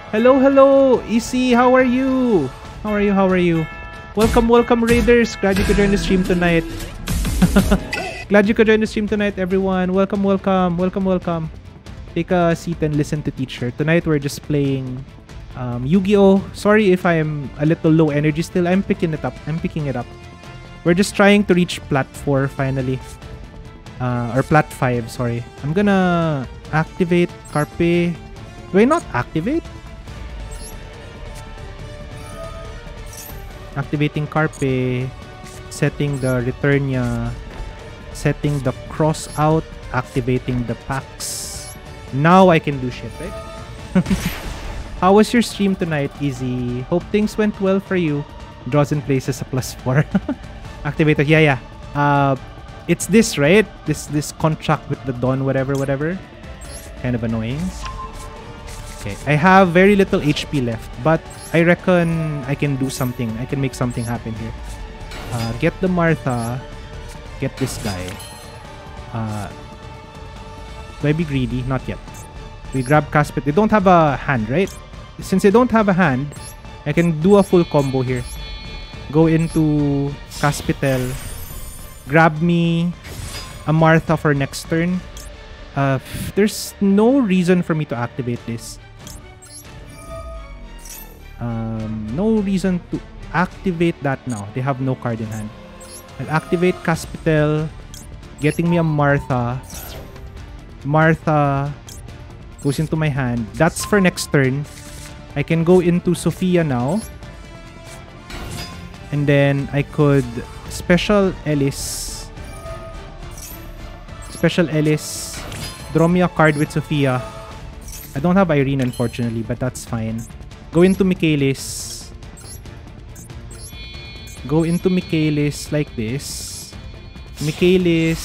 A: Hello, hello, EC, how are you? How are you, how are you? Welcome, welcome, Raiders. Glad you could join the stream tonight. Glad you could join the stream tonight, everyone. Welcome, welcome, welcome, welcome. Take a seat and listen to teacher. Tonight, we're just playing um, Yu-Gi-Oh! Sorry if I'm a little low energy still. I'm picking it up. I'm picking it up. We're just trying to reach plat 4 finally. Uh, or plat 5, sorry. I'm gonna activate Carpe. Do I not activate? Activating Carpe. Setting the Returnia. Setting the Cross out. Activating the Pax. Now I can do shit, right? How was your stream tonight, Easy? Hope things went well for you. Draws in places a plus 4. Activated. Yeah, yeah. Uh, it's this, right? This this contract with the Dawn, whatever, whatever. Kind of annoying. Okay, I have very little HP left, but I reckon I can do something. I can make something happen here. Uh, get the Martha. Get this guy. Uh, do I be greedy? Not yet. We grab Caspit. They don't have a hand, right? Since they don't have a hand, I can do a full combo here. Go into Kaspitell. Grab me a Martha for next turn. Uh, there's no reason for me to activate this. Um, no reason to activate that now. They have no card in hand. I'll activate Kaspitell. Getting me a Martha. Martha goes into my hand. That's for next turn. I can go into Sophia now. And then I could special Elis. Special Elis. Draw me a card with Sophia. I don't have Irene unfortunately, but that's fine. Go into Mikailis. go into Mikailis like this. Mikailis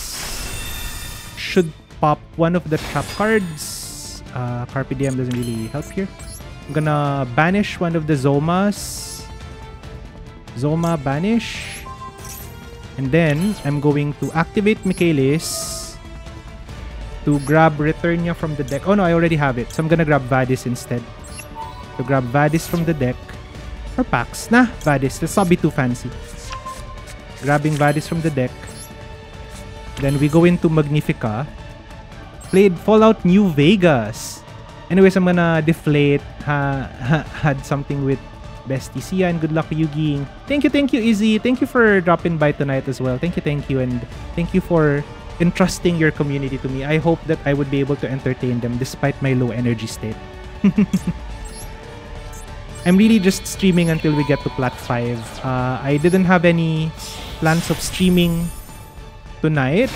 A: should pop one of the trap cards. Uh, Carpe Diem doesn't really help here. I'm gonna banish one of the Zomas. Zoma banish. And then I'm going to activate Mikailis to grab Returnia from the deck. Oh no, I already have it. So I'm gonna grab Vadis instead. To grab Vadis from the deck. Or Pax. Nah, Vadis. Let's not be too fancy. Grabbing Vadis from the deck. Then we go into Magnifica. Played Fallout New Vegas. Anyways, I'm gonna deflate. Ha, ha, had something with Bestie Sia and good luck Yugi. Thank you, thank you, Izzy. Thank you for dropping by tonight as well. Thank you, thank you, and thank you for entrusting your community to me. I hope that I would be able to entertain them despite my low energy state. I'm really just streaming until we get to plat 5. Uh, I didn't have any plans of streaming tonight.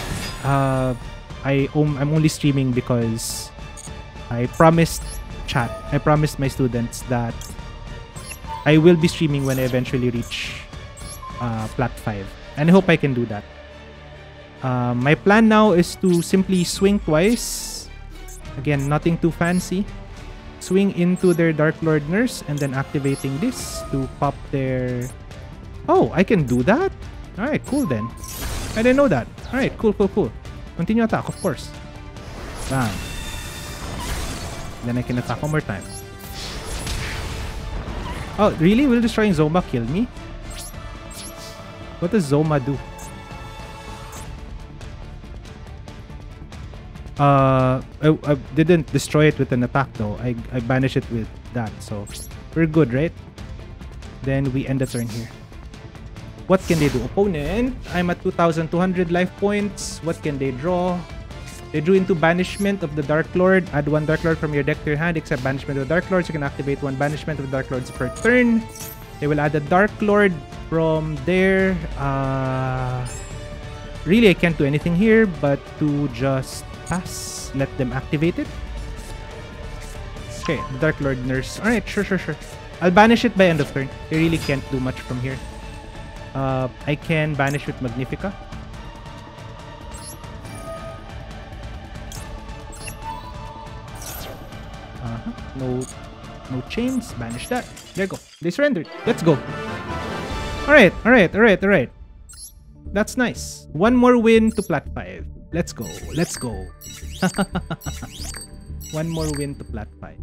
A: Uh, I I'm only streaming because I promised chat. I promised my students that I will be streaming when I eventually reach uh, plat 5. And I hope I can do that. Uh, my plan now is to simply swing twice. Again, nothing too fancy swing into their Dark Lord Nurse and then activating this to pop their... Oh, I can do that? Alright, cool then. I didn't know that. Alright, cool, cool, cool. Continue attack, of course. Bam. Then I can attack one more time. Oh, really? Will destroying Zoma kill me? What does Zoma do? Uh, I, I didn't destroy it with an attack though. I, I banished it with that. So we're good, right? Then we end the turn here. What can they do? Opponent, I'm at 2,200 life points. What can they draw? They drew into Banishment of the Dark Lord. Add one Dark Lord from your deck to your hand. Except Banishment of the Dark Lords, you can activate one Banishment of the Dark Lords per turn. They will add a Dark Lord from there. Uh, really, I can't do anything here but to just pass. Let them activate it. Okay, Dark Lord Nurse. Alright, sure, sure, sure. I'll banish it by end of turn. I really can't do much from here. Uh, I can banish with Magnifica. No, no chains. Banish that. There go. They surrendered. Let's go. Alright, alright, alright, alright. That's nice. One more win to plat 5. Let's go. Let's go. One more win to plat 5.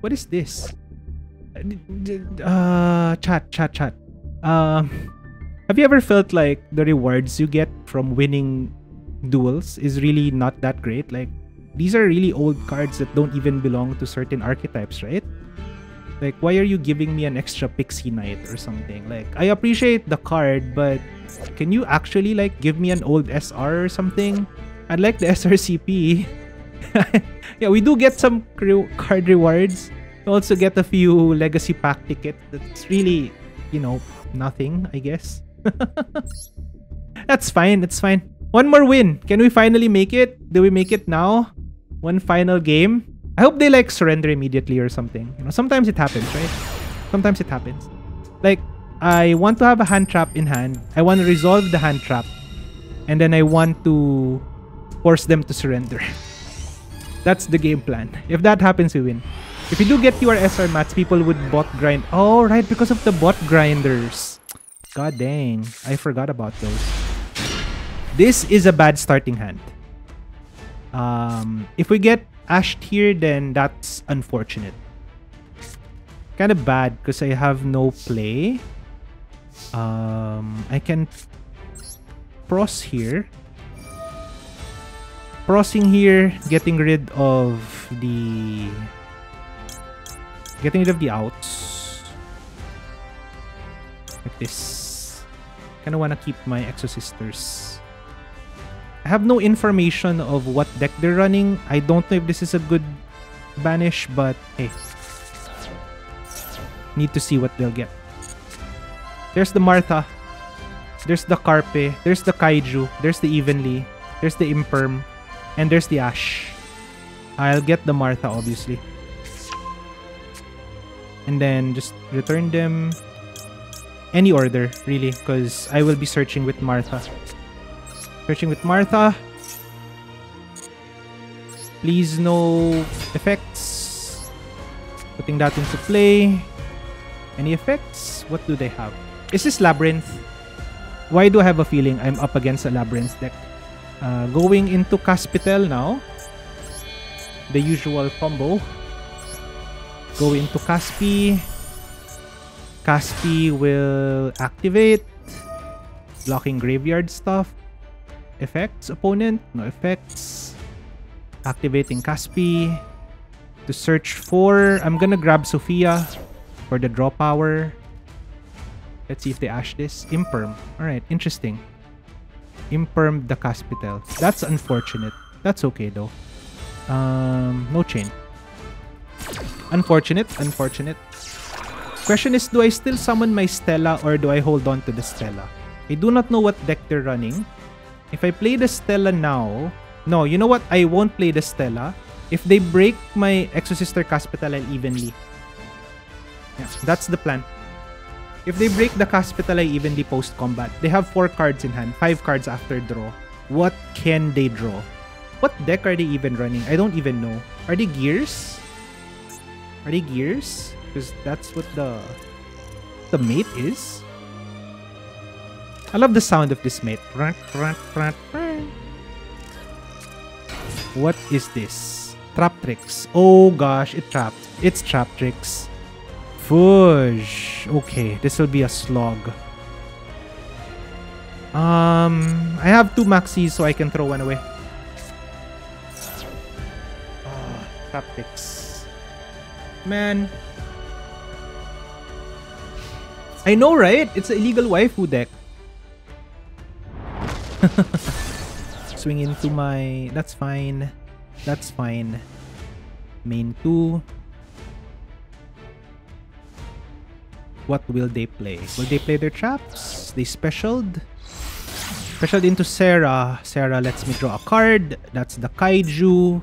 A: What is this? Uh, chat, chat, chat. Um, have you ever felt like the rewards you get from winning duels is really not that great? Like, these are really old cards that don't even belong to certain archetypes, right? Like, why are you giving me an extra Pixie Knight or something? Like, I appreciate the card, but can you actually, like, give me an old SR or something? I'd like the SRCP. yeah, we do get some card rewards. We also get a few Legacy Pack tickets. That's really, you know, nothing, I guess. That's fine, that's fine. One more win. Can we finally make it? Do we make it now? One final game? I hope they like surrender immediately or something. You know, sometimes it happens, right? Sometimes it happens. Like, I want to have a hand trap in hand. I want to resolve the hand trap. And then I want to force them to surrender. That's the game plan. If that happens, we win. If you do get your SR mats, people would bot grind. Oh, right, because of the bot grinders. God dang. I forgot about those. This is a bad starting hand. Um, if we get Ashed here, then that's unfortunate. Kind of bad because I have no play. Um, I can pros here. Prosing here, getting rid of the... Getting rid of the outs. Like this. Kind of want to keep my Exosisters. Have no information of what deck they're running. I don't know if this is a good banish, but hey. Need to see what they'll get. There's the Martha. There's the Carpe. There's the Kaiju. There's the Evenly. There's the Imperm. And there's the Ash. I'll get the Martha, obviously. And then just return them. any order, really, because I will be searching with Martha. Searching with Martha. Please no effects. Putting that into play. Any effects? What do they have? Is this Labyrinth? Why do I have a feeling I'm up against a Labyrinth deck? Uh, going into Caspitel now. The usual combo. Go into Caspi. Caspi will activate. Blocking graveyard stuff. Effects, opponent. No effects. Activating Caspi. To search for... I'm gonna grab Sophia for the draw power. Let's see if they ash this. Imperm. Alright, interesting. Imperm the Kaspitell. That's unfortunate. That's okay though. Um, no chain. Unfortunate, unfortunate. Question is, do I still summon my Stella or do I hold on to the Stella? I do not know what deck they're running. If I play the Stella now... No, you know what? I won't play the Stella. If they break my Exosister Kaspitell, evenly. Yeah, that's the plan. If they break the Kaspitell, I evenly post-combat. They have 4 cards in hand, 5 cards after draw. What can they draw? What deck are they even running? I don't even know. Are they gears? Are they gears? Because that's what the the mate is. I love the sound of this mate. What is this? Trap tricks. Oh gosh, it trapped. It's trap tricks. Fudge. Okay, this will be a slog. Um, I have two maxis, so I can throw one away. Tactics. Man. I know, right? It's an illegal waifu deck. Swing into my... That's fine. That's fine. Main 2. What will they play? Will they play their traps? They specialed? Specialed into Sera. Sera lets me draw a card. That's the Kaiju.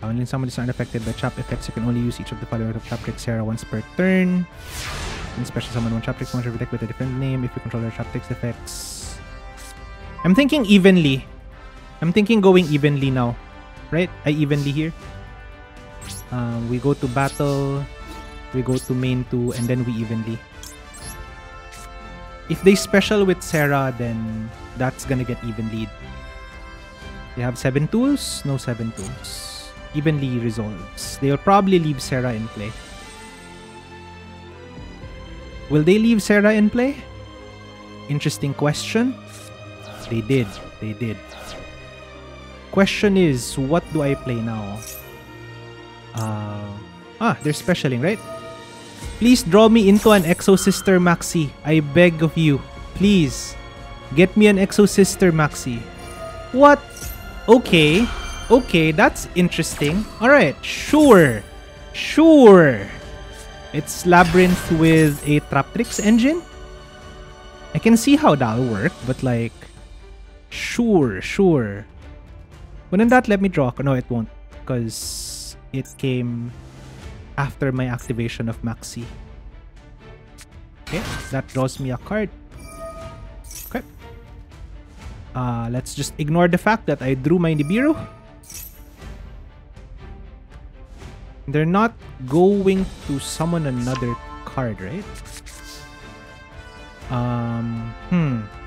A: When someone is not affected by trap effects, you can only use each of the following of trap tricks Sera once per turn. And special summon one Traptrix monster deck with a different name if you control their Traptrix effects. I'm thinking evenly. I'm thinking going evenly now. Right? I evenly here. Um, we go to battle. We go to main 2 and then we evenly. If they special with Sera, then that's gonna get even lead. They have 7 tools? No 7 tools evenly resolves. They'll probably leave Sera in play. Will they leave Sera in play? Interesting question. They did. They did. Question is, what do I play now? Uh, ah, they're specialing, right? Please draw me into an Exo Sister Maxi. I beg of you. Please. Get me an Exo Sister Maxi. What? Okay. Okay, that's interesting. Alright, sure. Sure. It's Labyrinth with a Traptrix engine? I can see how that'll work, but like... Sure, sure. Wouldn't that let me draw? No, it won't. Because it came after my activation of Maxi. Okay, that draws me a card. Okay. Uh, let's just ignore the fact that I drew my Nibiru. They're not going to summon another card, right? Um, hmm.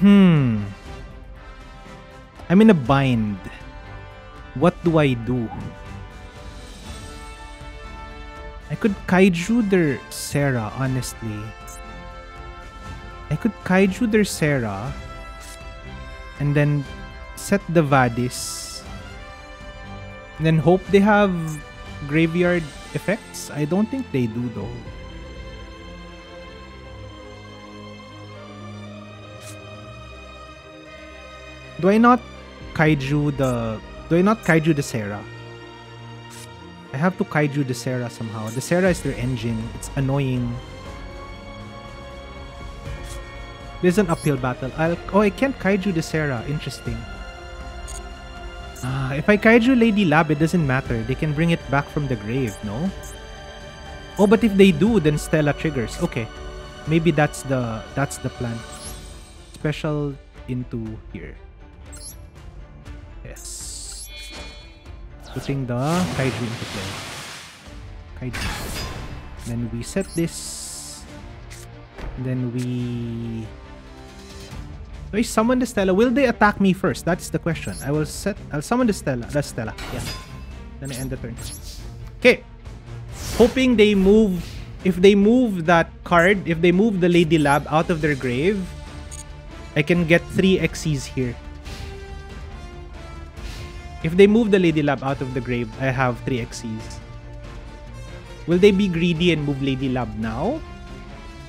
A: Hmm. I'm in a bind. What do I do? I could kaiju their Sera, honestly. I could kaiju their Sera and then set the Vadis then hope they have graveyard effects? I don't think they do though. Do I not kaiju the... Do I not kaiju the Sera? I have to kaiju the Sera somehow. The Sera is their engine. It's annoying. There's an uphill battle. I'll... Oh, I can't kaiju the Sera. Interesting. Uh, if I kaiju Lady Lab, it doesn't matter. They can bring it back from the grave, no? Oh, but if they do, then Stella triggers. Okay. Maybe that's the that's the plan. Special into here. Putting the Kaiju into play. Kaiju. Then we set this. Then we do I summon the Stella? Will they attack me first? That's the question. I will set I'll summon the Stella. The Stella. Yeah. Then I end the turn. Okay. Hoping they move if they move that card, if they move the Lady Lab out of their grave, I can get 3 Xyz here. If they move the Lady Lab out of the grave, I have 3 Xyz. Will they be greedy and move Lady Lab now?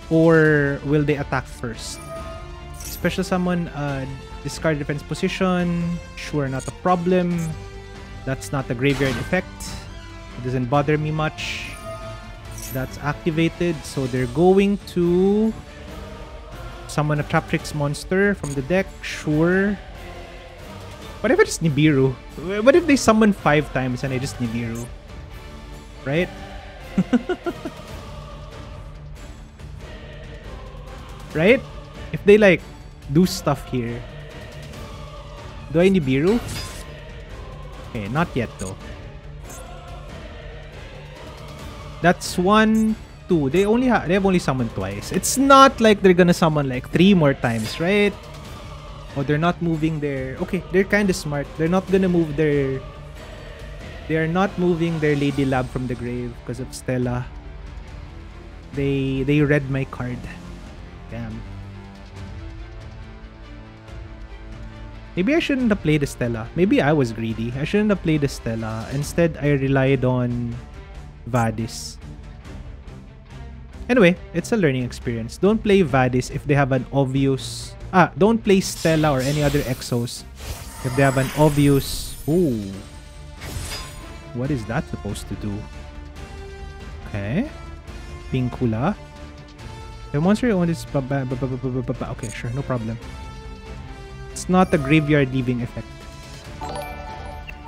A: Or will they attack first? Special summon, uh, discard defense position. Sure, not a problem. That's not a graveyard effect. It doesn't bother me much. That's activated. So they're going to summon a Traptrix monster from the deck. Sure. What if it's Nibiru? What if they summon five times and I just Nibiru? Right? right? If they like do stuff here. Do I Nibiru? Okay, not yet though. That's one, two. They only have they have only summoned twice. It's not like they're gonna summon like three more times, right? Oh, they're not moving their. Okay, they're kind of smart. They're not gonna move their. They are not moving their Lady Lab from the grave because of Stella. They they read my card. Damn. Maybe I shouldn't have played Stella. Maybe I was greedy. I shouldn't have played Stella. Instead, I relied on Vadis. Anyway, it's a learning experience. Don't play Vadis if they have an obvious... Ah, don't play Stella or any other Exos if they have an obvious... Ooh. What is that supposed to do? Okay. Pinkula. The monster you own is... Okay, sure. No problem. It's not a graveyard leaving effect.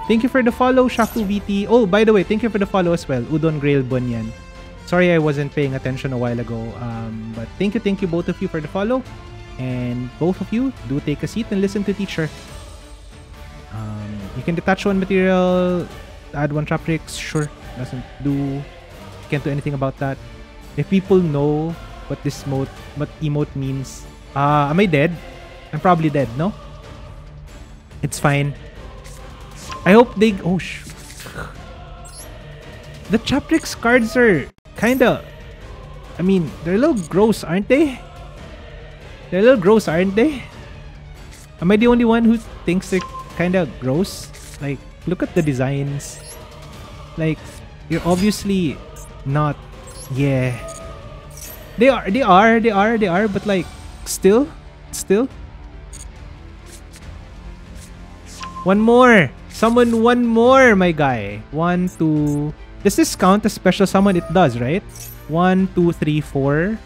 A: Thank you for the follow, Shaku VT. Oh, by the way, thank you for the follow as well, Udon Grail Bunyan. Sorry I wasn't paying attention a while ago. Um, but thank you, thank you both of you for the follow. And both of you, do take a seat and listen to teacher. Um, you can detach one material, add one Traptrix, sure. Doesn't do can't do anything about that. If people know what this mode what emote means, uh, am I dead? I'm probably dead, no? It's fine. I hope they... Oh, sh... The Traptrix cards are kinda... I mean, they're a little gross, aren't they? They're a little gross, aren't they? Am I the only one who thinks they're kinda gross? Like, look at the designs. Like, you're obviously not... Yeah. They are, they are, they are, they are, but like, still? Still? One more. Summon one more, my guy. One, two. Does this count as special summon? It does, right? One, two, three, four.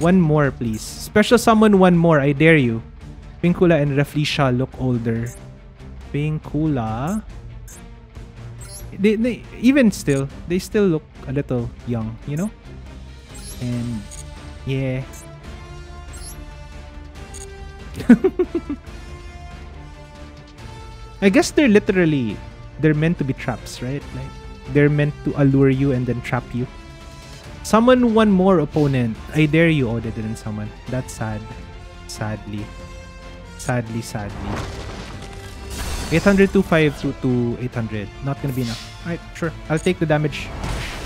A: One more, please. Special summon one more. I dare you. Pinkula and Rafflesia look older. Pinkula. They, they, even still, they still look a little young, you know? And yeah. I guess they're literally they're meant to be traps, right? Like they're meant to allure you and then trap you. Summon one more opponent. I dare you. Oh, they didn't summon. That's sad. Sadly. Sadly, sadly. 800 to 5 to, to 800. Not gonna be enough. Alright, sure. I'll take the damage.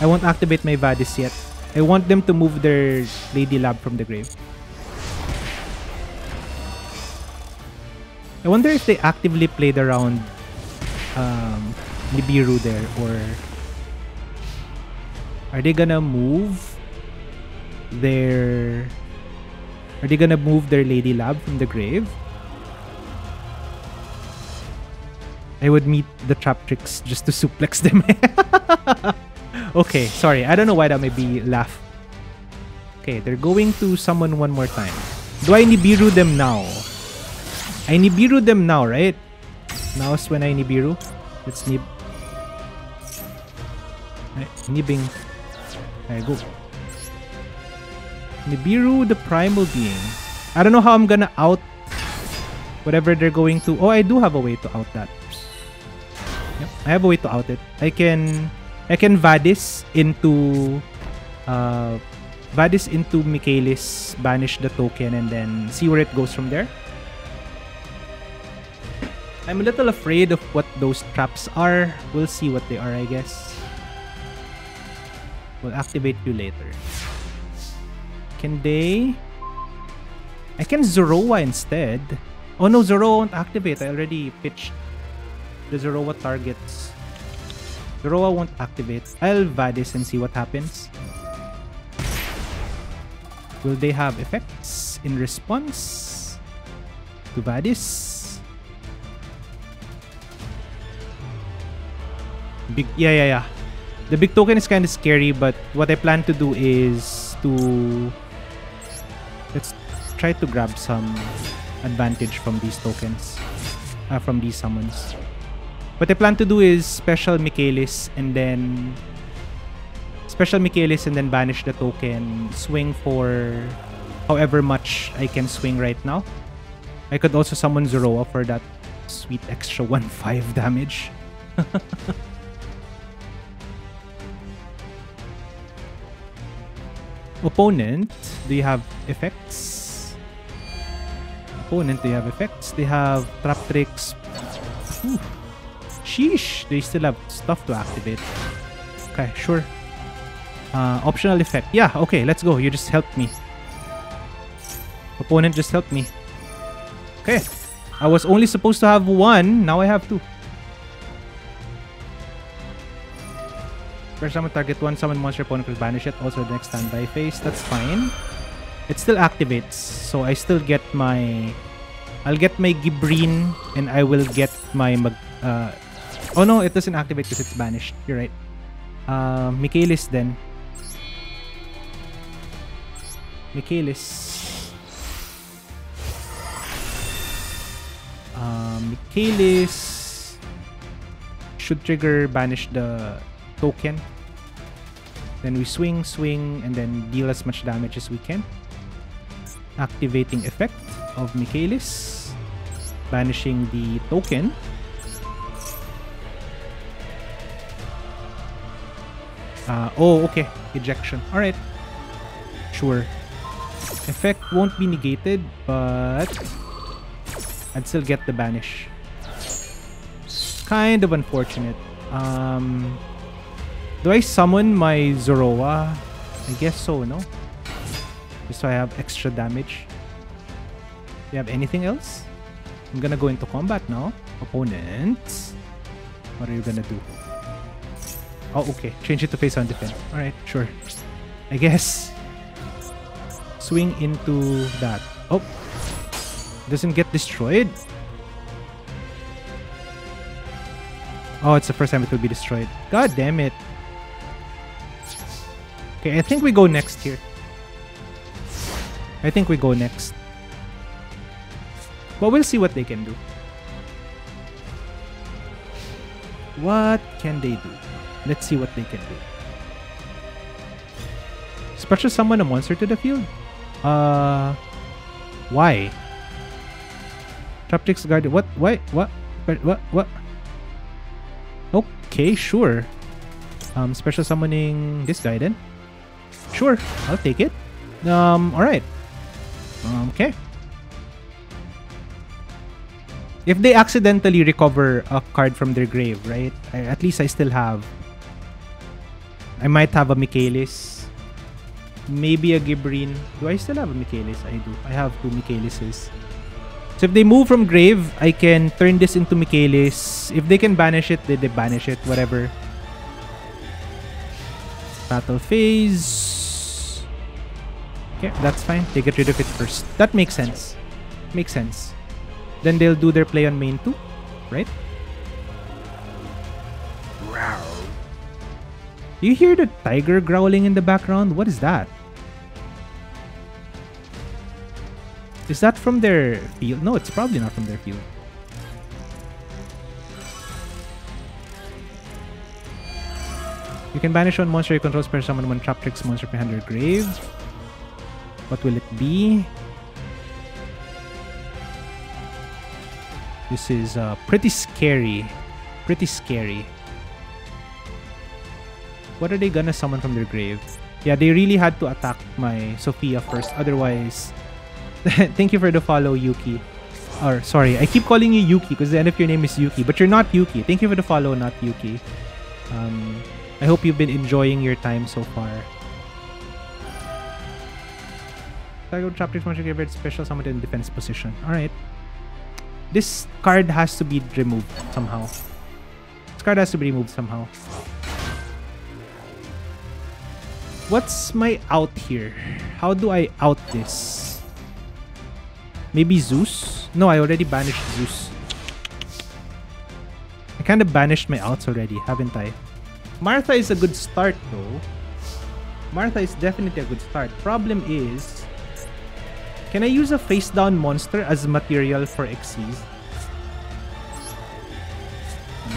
A: I won't activate my Vadis yet. I want them to move their Lady Lab from the grave. I wonder if they actively played around um, Nibiru there or are they gonna move their are they gonna move their lady lab from the grave? I would meet the Traptrix just to suplex them. okay, sorry. I don't know why that made me laugh. Okay, they're going to summon one more time. Do I Nibiru them now? I Nibiru them now, right? Now is when I Nibiru. Let's Nib. Nibing. Okay, go. Nibiru, the primal being. I don't know how I'm gonna out whatever they're going to. Oh, I do have a way to out that. Yep, I have a way to out it. I can I can Vadis into uh Vadis into Mikailis, banish the token, and then see where it goes from there. I'm a little afraid of what those traps are. We'll see what they are, I guess. We'll activate you later. Can they... I can Zeroa instead. Oh no, Zeroa won't activate. I already pitched the Zeroa targets. Zeroa won't activate. I'll Vadis and see what happens. Will they have effects in response to Vadis? Big, yeah, yeah, yeah. The big token is kind of scary, but what I plan to do is to let's try to grab some advantage from these tokens, uh, from these summons. What I plan to do is special Mikailis and then special Mikailis and then banish the token, swing for however much I can swing right now. I could also summon Zeroa for that sweet extra 1-5 damage. Opponent, do you have effects? Opponent, you have effects? They have trap tricks. Ooh. Sheesh, they still have stuff to activate. Okay, sure. Uh, optional effect. Yeah, okay, let's go. You just helped me. Opponent just helped me. Okay. I was only supposed to have one. Now I have two. First summon target one summon monster opponent will banish it. Also the next standby phase. That's fine. It still activates. So I still get my... I'll get my Gibrine and I will get my... Mag, uh, oh no, it doesn't activate because it's banished. You're right. Uh, Mikailis then. Mikailis. Uh, Mikailis should trigger banish the token. Then we swing, swing, and then deal as much damage as we can. Activating effect of Mikailis. Banishing the token. Uh, oh, okay. Ejection. Alright. Sure. Effect won't be negated, but I'd still get the banish. Kind of unfortunate. Um, do I summon my Zeroa? I guess so, no? Just so I have extra damage. Do you have anything else? I'm gonna go into combat now. Opponents. What are you gonna do? Oh, okay. Change it to face on defense. Alright, sure. I guess. Swing into that. Oh. Doesn't get destroyed. Oh, it's the first time it will be destroyed. God damn it. Okay, I think we go next here. I think we go next. But we'll see what they can do. What can they do? Let's see what they can do. Special summon a monster to the field? Uh, why? Traptrix Guardian. What? Why? What? What? What? Okay, sure. Um, special summoning this guy then. Sure, I'll take it. Um, alright. Okay. If they accidentally recover a card from their grave, right? I, at least I still have. I might have a Mikailis. Maybe a Gibrine. Do I still have a Mikailis? I do. I have two Mikailises. So if they move from grave, I can turn this into Mikailis. If they can banish it, they, they banish it. Whatever. Battle phase. Okay, that's fine. They get rid of it first. That makes sense. Makes sense. Then they'll do their play on main too, right? Do you hear the tiger growling in the background? What is that? Is that from their field? No, it's probably not from their field. You can banish one monster you control, special summon one Traptrix monster behind your grave. What will it be? This is uh, pretty scary. Pretty scary. What are they gonna summon from their grave? Yeah, they really had to attack my Sophia first. Otherwise, thank you for the follow, Yuki. Or sorry, I keep calling you Yuki because the end of your name is Yuki, but you're not Yuki. Thank you for the follow, not Yuki. Um, I hope you've been enjoying your time so far. Tiger Chapter Monster Graveyard Special Summon in defense position. Alright. This card has to be removed somehow. This card has to be removed somehow. What's my out here? How do I out this? Maybe Zeus? No, I already banished Zeus. I kind of banished my outs already, haven't I? Martha is a good start though. Martha is definitely a good start. Problem is, can I use a face down monster as material for Xyz?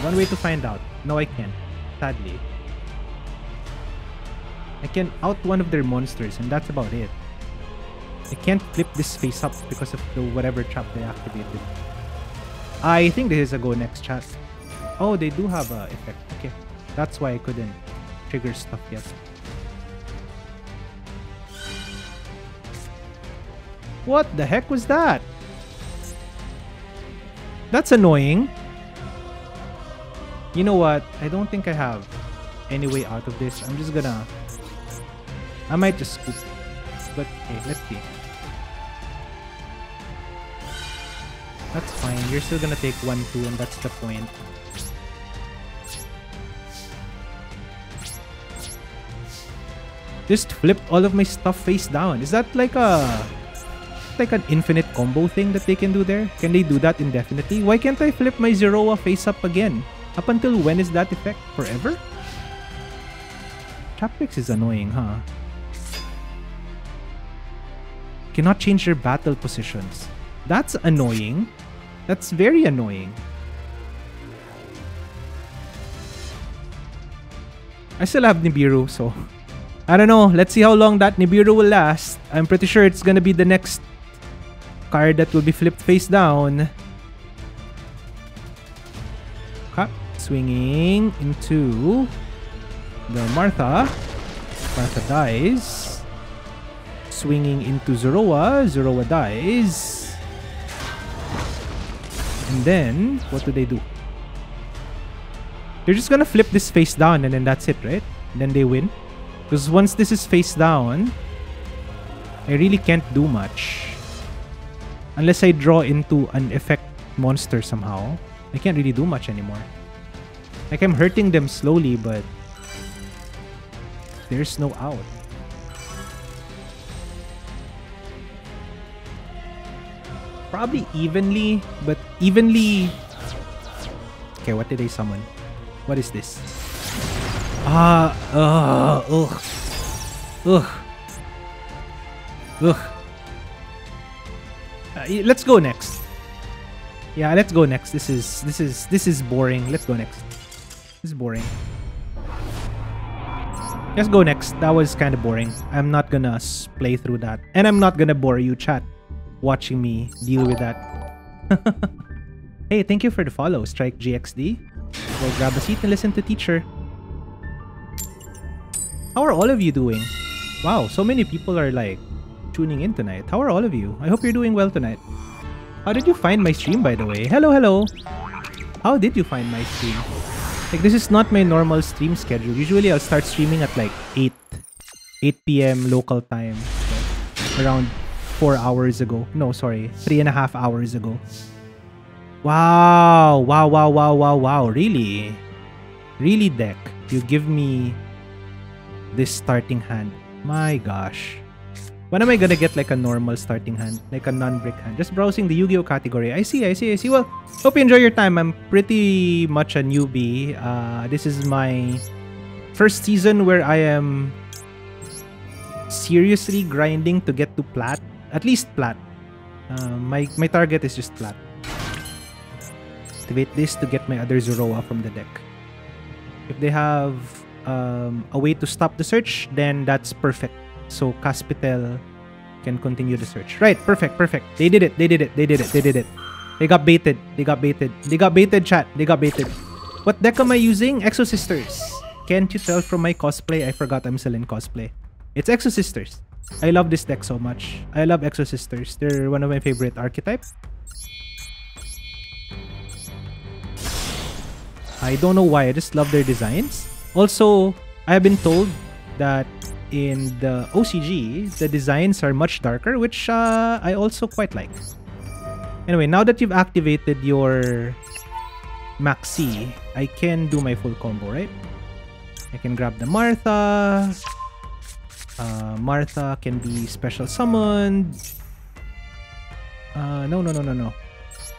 A: One way to find out. No, I can't. Sadly. I can out one of their monsters and that's about it. I can't flip this face up because of the whatever trap they activated. I think this is a go next chat. Oh, they do have a effect. Okay. That's why I couldn't trigger stuff yet. What the heck was that? That's annoying. You know what? I don't think I have any way out of this. I'm just gonna I might just scoop. But okay, let's see. That's fine. You're still gonna take 1-2 and that's the point. Just flip all of my stuff face down. Is that like a like an infinite combo thing that they can do there? Can they do that indefinitely? Why can't I flip my Zeroa face up again? Up until when is that effect? Forever? Traptrix is annoying, huh? cannot change their battle positions. That's annoying. That's very annoying. I still have Nibiru, so... I don't know. Let's see how long that Nibiru will last. I'm pretty sure it's gonna be the next card that will be flipped face down. Okay. Swinging into the Martha. Martha dies swinging into Zeroa. Zeroa dies. And then, what do they do? They're just gonna flip this face down and then that's it, right? And then they win. Because once this is face down, I really can't do much. Unless I draw into an effect monster somehow. I can't really do much anymore. Like I'm hurting them slowly, but there's no out. Probably evenly, but evenly... Okay, what did they summon? What is this? Ah, uh, ugh. Ugh. Ugh. Let's go next. Yeah, let's go next. This is this is this is boring. Let's go next. This is boring. Let's go next. That was kind of boring. I'm not gonna play through that. And I'm not gonna bore you, chat watching me deal with that. hey, thank you for the follow, Strike GXD. Go grab a seat and listen to teacher. How are all of you doing? Wow, so many people are like tuning in tonight. How are all of you? I hope you're doing well tonight. How did you find my stream, by the way? Hello, hello. How did you find my stream? Like, this is not my normal stream schedule. Usually, I'll start streaming at like 8, 8 p.m. local time. around four hours ago. No, sorry, three and a half hours ago. Wow, wow, wow, wow, wow, wow. Really? Really, deck? You give me this starting hand. My gosh. When am I gonna get like a normal starting hand? Like a non-brick hand? Just browsing the Yu-Gi-Oh category. I see, I see, I see. Well, hope you enjoy your time. I'm pretty much a newbie. Uh, this is my first season where I am seriously grinding to get to plat at least plat. Uh, my, my target is just plat. Activate this to get my other Zeroa from the deck. If they have um, a way to stop the search, then that's perfect. So Kaspitell can continue the search. Right, perfect, perfect. They did it, they did it, they did it, they did it. They got baited, they got baited, they got baited, chat, they got baited. What deck am I using? Exosisters. Can't you tell from my cosplay? I forgot I'm still in cosplay. It's Exosisters. I love this deck so much. I love Exosisters. They're one of my favorite archetypes. I don't know why. I just love their designs. Also, I have been told that in the OCG, the designs are much darker, which uh, I also quite like. Anyway, now that you've activated your Maxi, I can do my full combo, right? I can grab the Martha. Uh, Martha can be special summoned. Uh, no, no, no, no, no.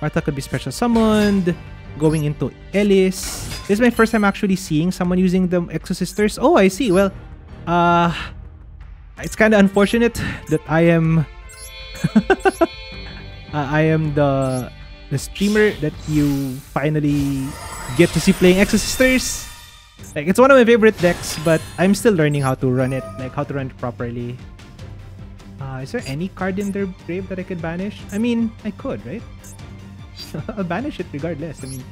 A: Martha could be special summoned. Going into Elis. This is my first time actually seeing someone using the Exosisters. Oh, I see. Well, uh, it's kind of unfortunate that I am... uh, I am the the streamer that you finally get to see playing Exosisters. Like, it's one of my favorite decks, but I'm still learning how to run it, like how to run it properly. Uh, is there any card in their grave that I could banish? I mean, I could, right? I'll banish it regardless. I mean,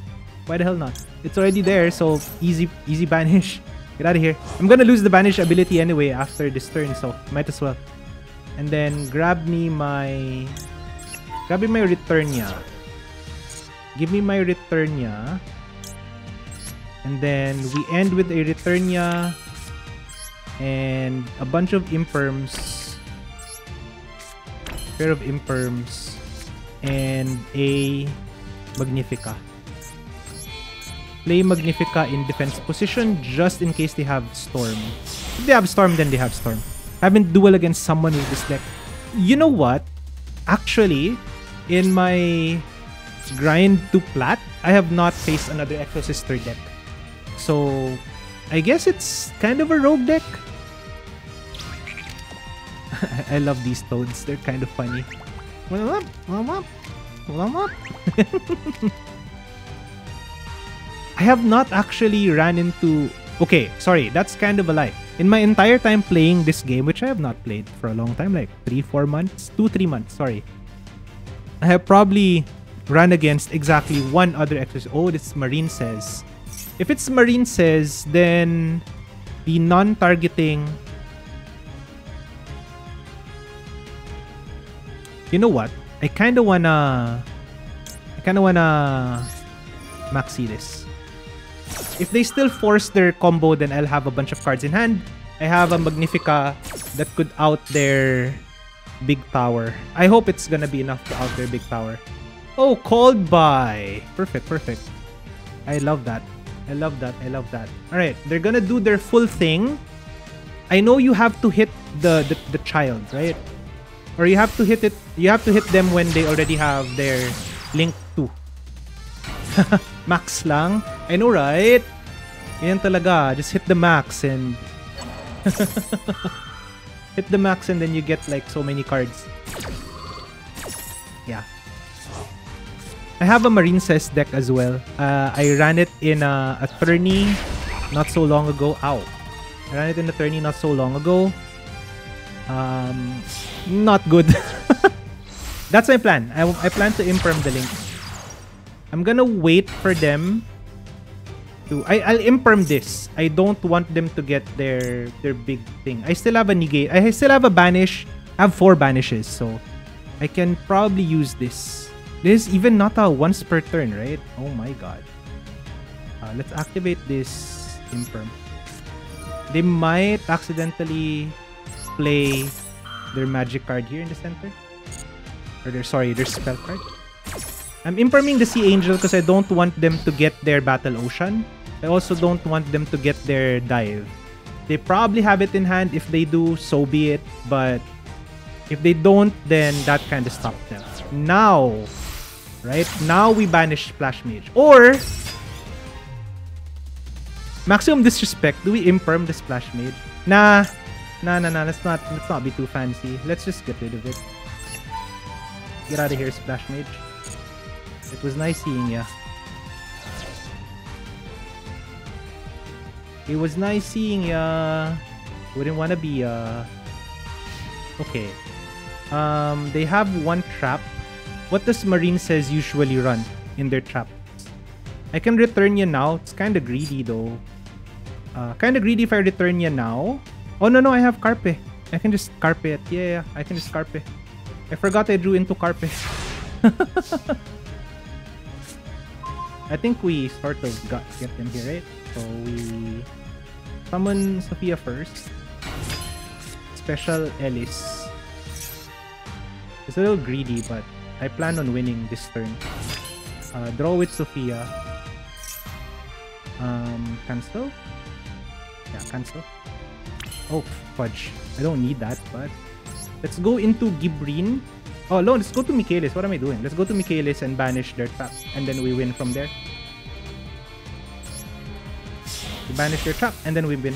A: why the hell not? It's already there, so easy, easy banish. Get out of here. I'm gonna lose the banish ability anyway after this turn, so might as well. And then grab me my... Grab me my Returnia. Give me my Returnia. And then we end with a Returnia and a bunch of Imperms. Pair of Imperms and a Magnifica. Play Magnifica in defense position just in case they have Storm. If they have Storm, then they have Storm. Haven't duel against someone with this deck. You know what? Actually, in my grind to plat, I have not faced another Exosister deck. So, I guess it's kind of a rogue deck. I love these toads. They're kind of funny. I have not actually ran into... Okay, sorry, that's kind of a lie. In my entire time playing this game, which I have not played for a long time, like 3-4 months, 2-3 months, sorry. I have probably run against exactly one other exercise. Oh, this Marincess. If it's Marincess, then the non-targeting... You know what? I kind of wanna... I kind of wanna maxi this. If they still force their combo, then I'll have a bunch of cards in hand. I have a Magnifica that could out their big tower. I hope it's gonna be enough to out their big tower. Oh, called by. Perfect, perfect. I love that. I love that. I love that. All right, they're gonna do their full thing. I know you have to hit the, the the child, right? Or you have to hit it. You have to hit them when they already have their link 2. max lang. I know, right? Yan talaga. Just hit the max and... hit the max and then you get like so many cards. Yeah. I have a Marincess deck as well. Uh, I ran it in a, a tourney not so long ago. Ow. I ran it in a tourney not so long ago. Um, not good. That's my plan. I, I plan to imperm the link. I'm gonna wait for them to... I, I'll imperm this. I don't want them to get their their big thing. I still have a negate. I still have a banish. I have four banishes, so I can probably use this. This is even not a once per turn, right? Oh my god. Uh, let's activate this imperm. They might accidentally play their magic card here in the center. Or their, sorry, their spell card. I'm imperming the Sea Angel because I don't want them to get their Battle Ocean. I also don't want them to get their Dive. They probably have it in hand. If they do, so be it. But if they don't, then that kind of stops them. Now, right? Now we banish Splash Mage. Or, maximum disrespect. Do we imperm the Splash Mage? Nah. Nah, nah, nah. Let's not, let's not be too fancy. Let's just get rid of it. Get out of here, Splash Mage. It was nice seeing ya. It was nice seeing ya. Wouldn't want to be uh Okay. Um, they have one trap. What does Marincess usually run in their traps? I can return you now. It's kind of greedy though. Uh, kind of greedy if I return you now. Oh no no, I have Carpe. I can just Carpe it. Yeah, yeah, I can just Carpe. I forgot I drew into Carpe. I think we sort of got get in here, right? So we summon Sophia first. Special Elis. It's a little greedy, but I plan on winning this turn. Uh, draw with Sophia. Um, cancel? Yeah, cancel. Oh, fudge. I don't need that, but... Let's go into Gibrine. Oh, no, let's go to Mikailis. What am I doing? Let's go to Mikailis and banish their trap. And then we win from there. We banish their trap, and then we win.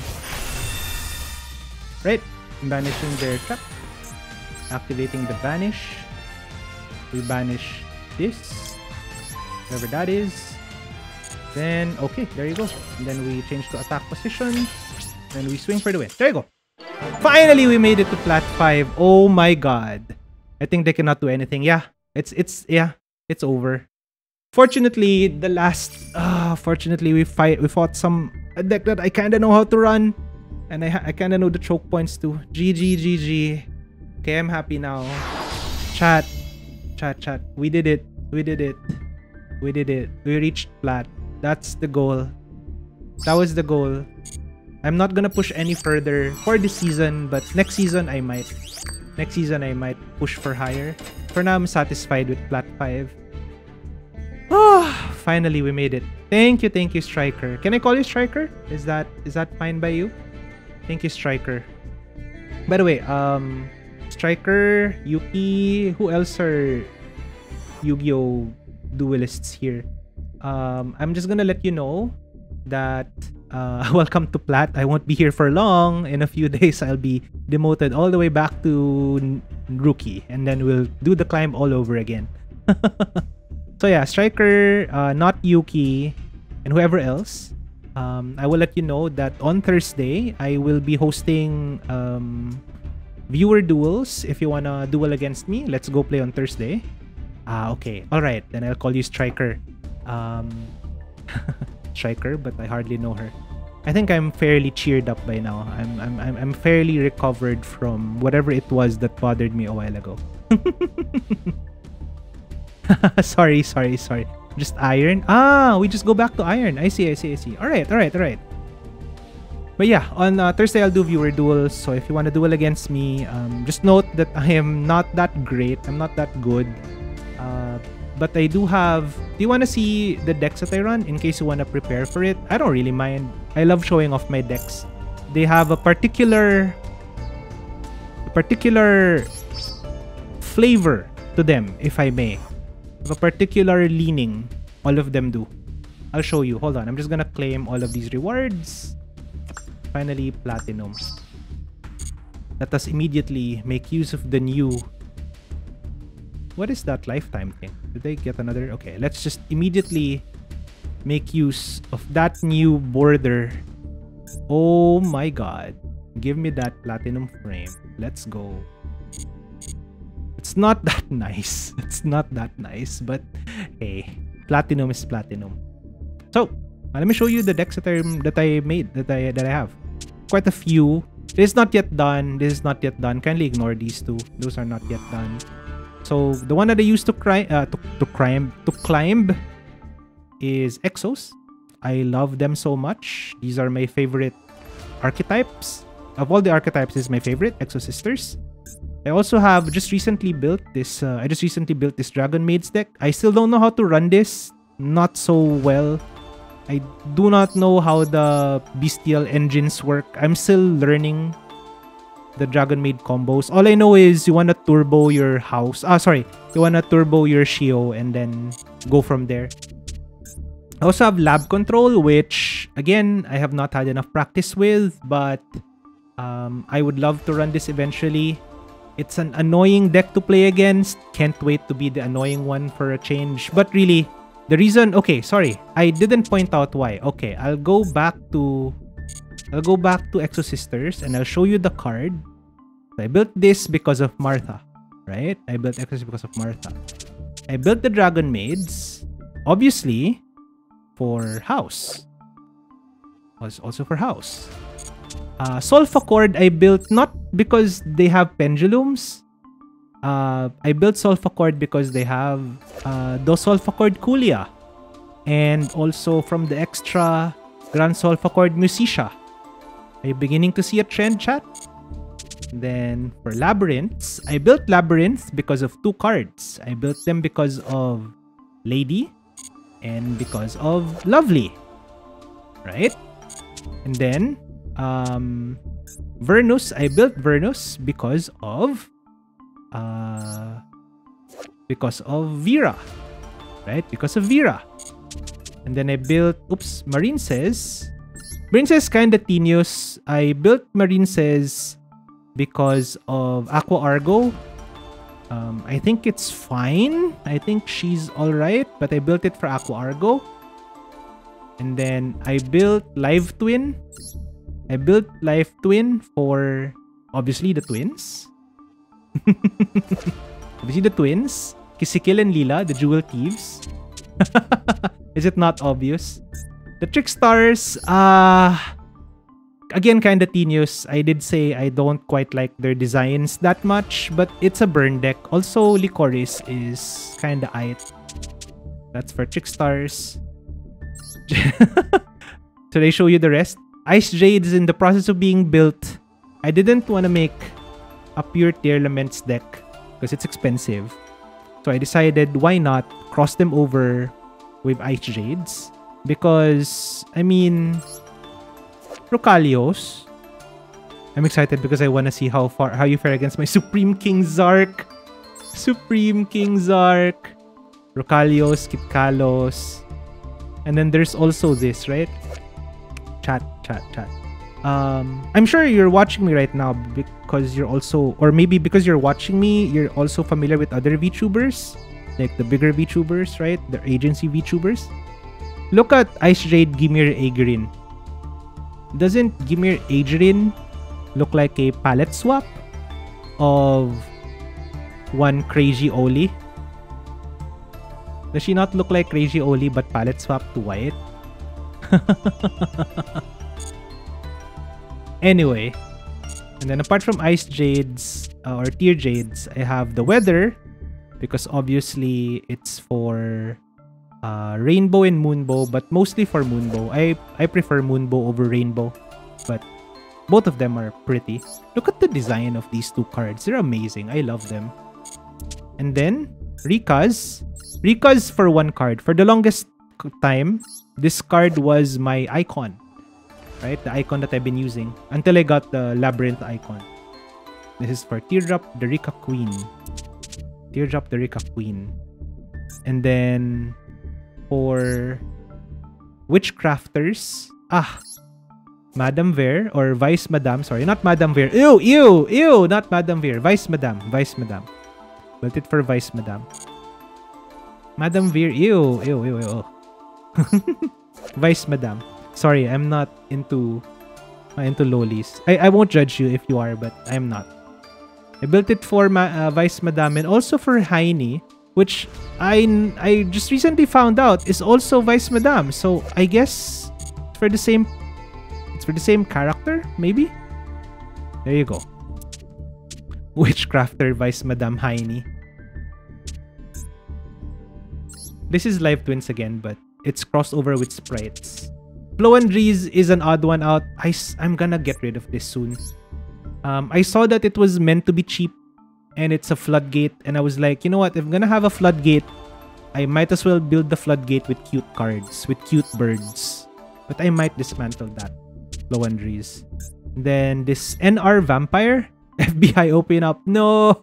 A: Right? Banishing their trap. Activating the banish. We banish this. Whatever that is. Then, okay, there you go. And then we change to attack position. Then we swing for the win. There you go. Finally, we made it to plat 5. Oh my god. I think they cannot do anything. Yeah, it's, it's, yeah, it's over. Fortunately, the last, uh, fortunately, we fight, we fought some, a deck that I kind of know how to run. And I, I kind of know the choke points too. GG, GG. Okay, I'm happy now. Chat, chat, chat. We did it. We did it. We did it. We reached plat. That's the goal. That was the goal. I'm not gonna push any further for this season, but next season I might. Next season I might push for higher. For now, I'm satisfied with plat 5. Oh, finally we made it. Thank you, thank you, Striker. Can I call you Striker? Is that is that fine by you? Thank you, Striker. By the way, um, Striker, Yuki, who else are Yu-Gi-Oh duelists here? Um, I'm just gonna let you know that uh, welcome to Plat. I won't be here for long. In a few days, I'll be demoted all the way back to rookie, and then we'll do the climb all over again. so yeah, Striker, uh, not Yuki, and whoever else. Um, I will let you know that on Thursday, I will be hosting um, viewer duels. If you wanna duel against me, let's go play on Thursday. Ah, okay. All right, then I'll call you Striker. Um, Striker, but I hardly know her. I think I'm fairly cheered up by now. I'm I'm I'm, I'm fairly recovered from whatever it was that bothered me a while ago. sorry, sorry, sorry. Just iron? Ah, we just go back to iron. I see, I see, I see. All right, all right, all right. But yeah, on uh, Thursday I'll do viewer duels. So if you want to duel against me, um, just note that I am not that great. I'm not that good. Uh, but I do have. Do you want to see the decks that I run in case you want to prepare for it? I don't really mind. I love showing off my decks. They have a particular, a particular flavor to them, if I may. A particular leaning. All of them do. I'll show you. Hold on. I'm just gonna claim all of these rewards. Finally, platinum. Let us immediately make use of the new... What is that lifetime thing? Did they get another? Okay, let's just immediately make use of that new border. Oh my god. Give me that platinum frame. Let's go. It's not that nice. It's not that nice, but hey, platinum is platinum. So, let me show you the decks that I that I made that I that I have. Quite a few. This is not yet done. This is not yet done. Kindly ignore these two. Those are not yet done. So the one that I used to cry uh, to, to climb to climb is Exos. I love them so much. These are my favorite archetypes. Of all the archetypes, this is my favorite, Exo Sisters. I also have just recently built this, uh, I just recently built this Dragon Maids deck. I still don't know how to run this, not so well. I do not know how the bestial engines work. I'm still learning the Dragon Maid combos. All I know is you wanna turbo your house. Ah, sorry. You wanna turbo your Shio and then go from there. I also have lab control, which again I have not had enough practice with, but um, I would love to run this eventually. It's an annoying deck to play against. Can't wait to be the annoying one for a change. But really, the reason... Okay, sorry. I didn't point out why. Okay, I'll go back to I'll go back to Exosisters and I'll show you the card. I built this because of Martha, right? I built Exosisters because of Martha. I built the Dragon Maids, obviously, for House. Was also for House. Uh, Solfachord I built not because they have pendulums. Uh, I built Solfachord because they have uh, Solfachord Kulia. And also from the extra Grand Solfachord Musicia. Are you beginning to see a trend, chat? Then for labyrinths, I built labyrinths because of two cards. I built them because of Lady and because of Lovely. Right? And then um Vernus, I built Vernus because of uh because of Vera. Right? Because of Vera. And then I built oops, Marincess Marine says kinda tedious. I built Marincess because of Aqua Argo. Um, I think it's fine. I think she's alright, but I built it for Aqua Argo. And then I built Live Twin. I built Life Twin for obviously the twins. obviously the twins. Kisikil and Lila, the Jewel Thieves. Is it not obvious? The Trickstars, uh, again kind of tedious. I did say I don't quite like their designs that much, but it's a burn deck. Also, Lycoris is kind of it. That's for Trickstars. Should I show you the rest? Ice Jade is in the process of being built. I didn't want to make a pure Tearlaments deck because it's expensive. So I decided why not cross them over with Ice Jades because I mean Rocalios. I'm excited because I want to see how far how you fare against my Supreme King Zark. Supreme King Zark. Rocalios, Kitkallos. And then there's also this, right? Chat, chat, chat. Um, I'm sure you're watching me right now because you're also, or maybe because you're watching me, you're also familiar with other VTubers, like the bigger VTubers, right? The agency VTubers. Look at Icejade Gymir Aegirine. Doesn't Gymir Aegirine look like a palette swap of one Crazy Oli? Does she not look like Crazy Oli but palette swap to white? anyway, and then apart from Icejades uh, or Tear Jades, I have the Weather because obviously it's for uh, Rainbow and Moonbow, but mostly for Moonbow. I, I prefer Moonbow over Rainbow, but both of them are pretty. Look at the design of these two cards. They're amazing. I love them. And then, Rikka's. Rikka's for one card. For the longest time, this card was my icon. Right? The icon that I've been using. Until I got the Labyrinth icon. This is for Teardrop, the Rikka Queen. Teardrop, the Rikka Queen. And then for Witchcrafters. Ah, Madame Verre or Vice Madame. Sorry, not Madame Verre. Ew, ew, ew, not Madame Verre. Vice Madame. Vice Madame. Built it for Vice Madame. Madame Verre. Ew, ew, ew, ew. Vice Madame. Sorry, I'm not into uh, into lolies. I, I won't judge you if you are, but I'm not. I built it for Ma uh, Vice Madame and also for Haine which I I just recently found out is also Vice Madame. So I guess for the same it's for the same character, maybe? There you go. Witchcrafter Vice Madame Haine. This is Live Twins again, but it's crossed over with Sprights. Floowandereeze is an odd one out. I, I'm gonna get rid of this soon. Um, I saw that it was meant to be cheap and it's a floodgate and I was like, you know what, if I'm gonna have a floodgate, I might as well build the floodgate with cute cards, with cute birds. But I might dismantle that. Floowandereeze. Then this NR Vampire. FBI open up. No,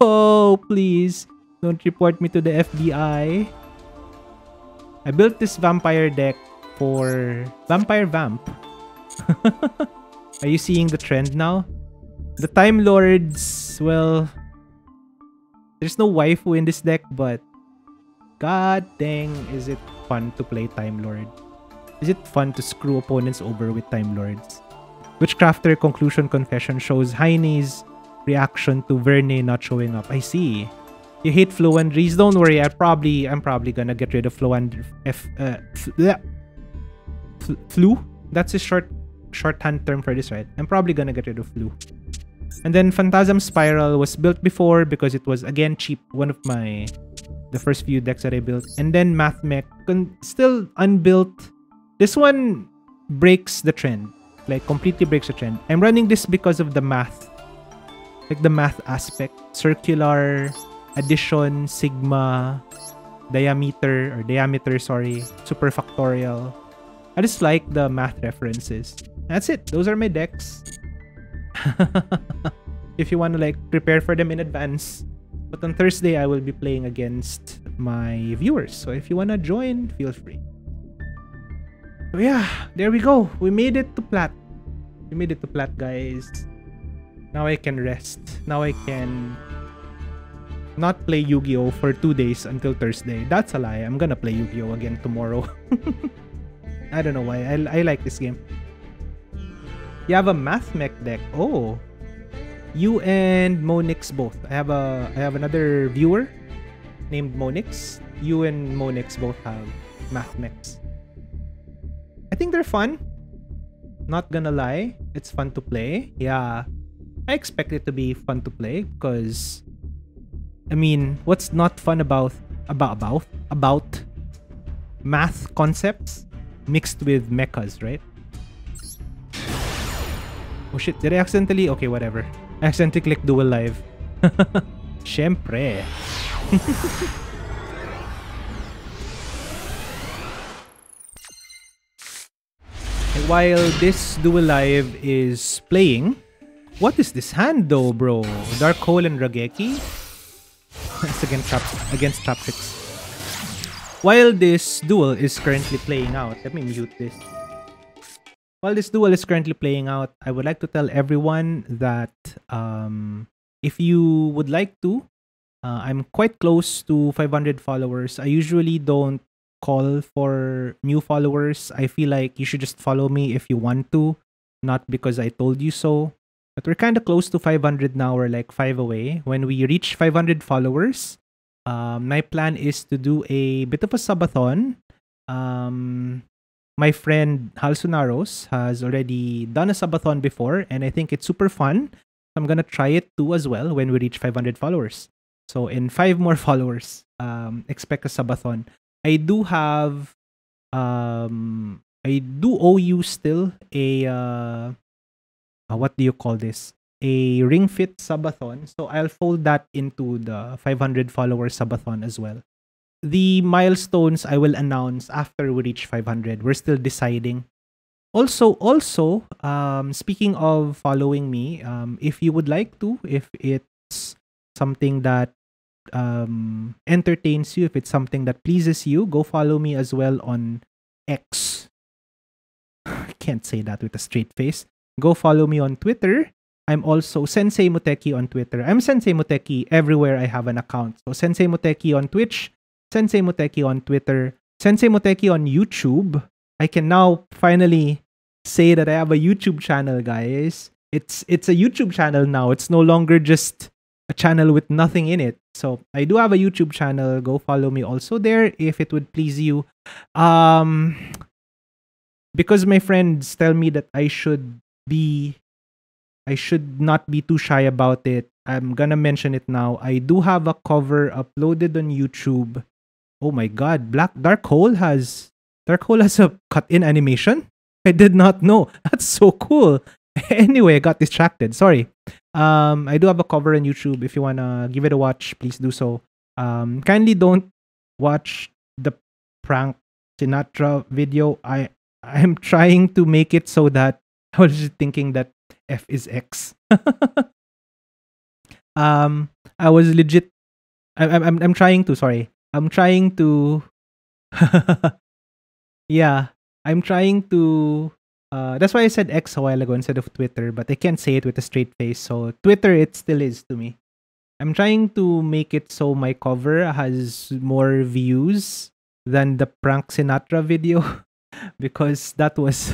A: please. Don't report me to the FBI. I built this vampire deck for Vampire Vamp. Are you seeing the trend now? The Time Lords, well, there's no waifu in this deck, but god dang is it fun to play Time Lord. Is it fun to screw opponents over with Time Lords? Witchcrafter conclusion confession shows Haine's reaction to Verre not showing up. I see. You hate Floowandereeze. Don't worry. I probably I'm probably gonna get rid of Floowander F uh. Flu. That's a short shorthand term for this, right? I'm probably gonna get rid of Flu. And then Phantasm Spiral was built before because it was again cheap. One of my the first few decks that I built. And then Mathmech still unbuilt. This one breaks the trend. Like completely breaks the trend. I'm running this because of the math. Like the math aspect. Circular addition, sigma, diameter, or diameter, sorry, superfactorial. I just like the math references. That's it. Those are my decks. if you want to like prepare for them in advance. But on Thursday, I will be playing against my viewers. So if you want to join, feel free. So yeah, there we go. We made it to plat. We made it to plat, guys. Now I can rest. Now I can not play Yu-Gi-Oh for two days until Thursday. That's a lie. I'm gonna play Yu-Gi-Oh again tomorrow. I don't know why. I, I like this game. You have a Mathmech deck. Oh. You and Monix both. I have a I have another viewer named Monix. You and Monix both have Mathmechs. I think they're fun. Not gonna lie. It's fun to play. Yeah. I expect it to be fun to play because I mean, what's not fun about about about about math concepts mixed with mechas, right? Oh shit, did I accidentally? Okay, whatever. I accidentally clicked dual live. Syempre. while this dual live is playing, what is this hand though, bro? Dark Hole and Raigeki? it's against trap against traptrix. While this duel is currently playing out, let me mute this. While this duel is currently playing out, I would like to tell everyone that um, if you would like to, uh, I'm quite close to 500 followers. I usually don't call for new followers. I feel like you should just follow me if you want to, not because I told you so. But we're kind of close to 500 now. We're like five away. When we reach 500 followers, um, my plan is to do a bit of a subathon. Um, my friend Halsunaros has already done a subathon before, and I think it's super fun. I'm gonna try it too as well when we reach 500 followers. So in five more followers, um, expect a subathon. I do have, um, I do owe you still a uh, uh, what do you call this? A Ring Fit subathon. So I'll fold that into the 500 follower subathon as well. The milestones I will announce after we reach 500. We're still deciding. Also, also, um, speaking of following me, um, if you would like to, if it's something that um, entertains you, if it's something that pleases you, go follow me as well on X. I can't say that with a straight face. Go follow me on Twitter. I'm also SenSay Muteki on Twitter. I'm SenSay Muteki everywhere I have an account. So SenSay Muteki on Twitch, SenSay Muteki on Twitter, SenSay Muteki on YouTube. I can now finally say that I have a YouTube channel, guys. It's it's a YouTube channel now. It's no longer just a channel with nothing in it. So I do have a YouTube channel. Go follow me also there if it would please you. Um because my friends tell me that I should be I should not be too shy about it. I'm gonna mention it now. I do have a cover uploaded on YouTube. Oh my god, Black Dark Hole has Dark Hole has a cut-in animation? I did not know. That's so cool. anyway, I got distracted. Sorry. Um, I do have a cover on YouTube. If you wanna give it a watch, please do so. Um, kindly don't watch the prank Sinatra video. I I'm trying to make it so that I was just thinking that F is X. um, I was legit. I, I'm I'm trying to. Sorry, I'm trying to. yeah, I'm trying to. Uh, that's why I said X a while ago instead of Twitter, but I can't say it with a straight face. So Twitter, it still is to me. I'm trying to make it so my cover has more views than the prank Sinatra video because that was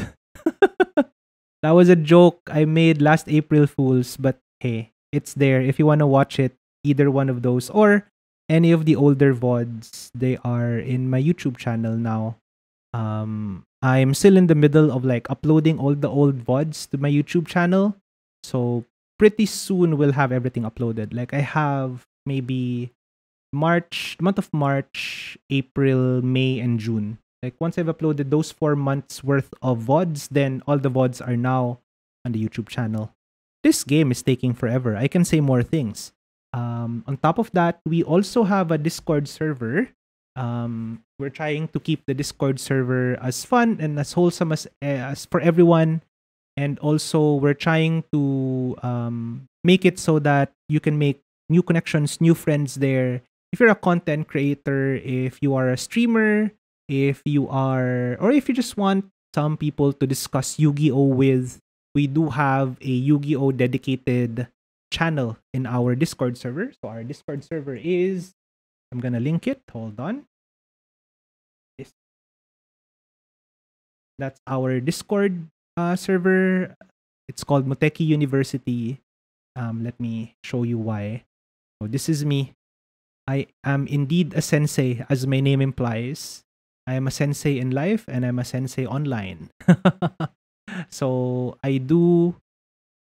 A: that was a joke I made last April Fools, but hey, it's there. If you want to watch it, either one of those or any of the older VODs, they are in my YouTube channel now. Um, I'm still in the middle of like uploading all the old VODs to my YouTube channel. So pretty soon we'll have everything uploaded. Like I have maybe March, month of March, April, May, and June. Like once I've uploaded those four months worth of VODs, then all the VODs are now on the YouTube channel. This game is taking forever. I can say more things. Um, on top of that, we also have a Discord server. Um, we're trying to keep the Discord server as fun and as wholesome as, as for everyone. And also, we're trying to um, make it so that you can make new connections, new friends there. If you're a content creator, if you are a streamer, if you are, or if you just want some people to discuss Yu Gi Oh! with, we do have a Yu Gi Oh! dedicated channel in our Discord server. So our Discord server is, I'm gonna link it. Hold on. This, that's our Discord uh, server. It's called Muteki University. Um, let me show you why. So this is me. I am indeed a sensei, as my name implies. I am a sensei in life and I'm a sensei online. so I do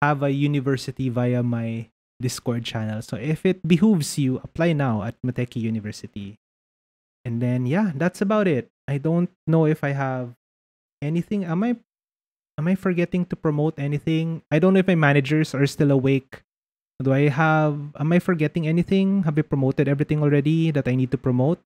A: have a university via my Discord channel. So if it behooves you, apply now at Muteki University. And then yeah, that's about it. I don't know if I have anything. Am I am I forgetting to promote anything? I don't know if my managers are still awake. Do I have am I forgetting anything? Have I promoted everything already that I need to promote?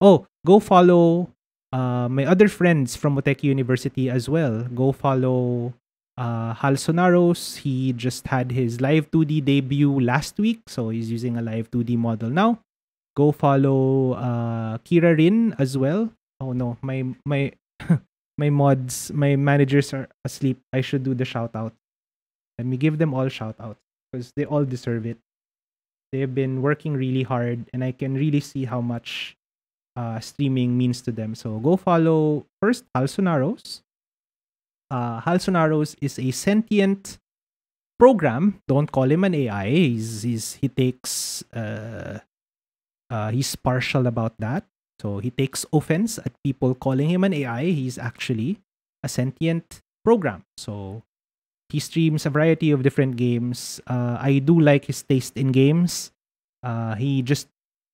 A: Oh, go follow uh, my other friends from Muteki University as well. Go follow uh, Hal Sonaros. He just had his live 2D debut last week, so he's using a live 2D model now. Go follow uh, Kira Rin as well. Oh no, my my my mods, my managers are asleep. I should do the shout out. Let me give them all shout out because they all deserve it. They've been working really hard, and I can really see how much uh, streaming means to them. So go follow first Halsonaros. Uh, Hal Sonaros is a sentient program. Don't call him an AI. He's, he's he takes uh, uh, he's partial about that. So he takes offense at people calling him an AI. He's actually a sentient program. So he streams a variety of different games. Uh, I do like his taste in games. Uh, he just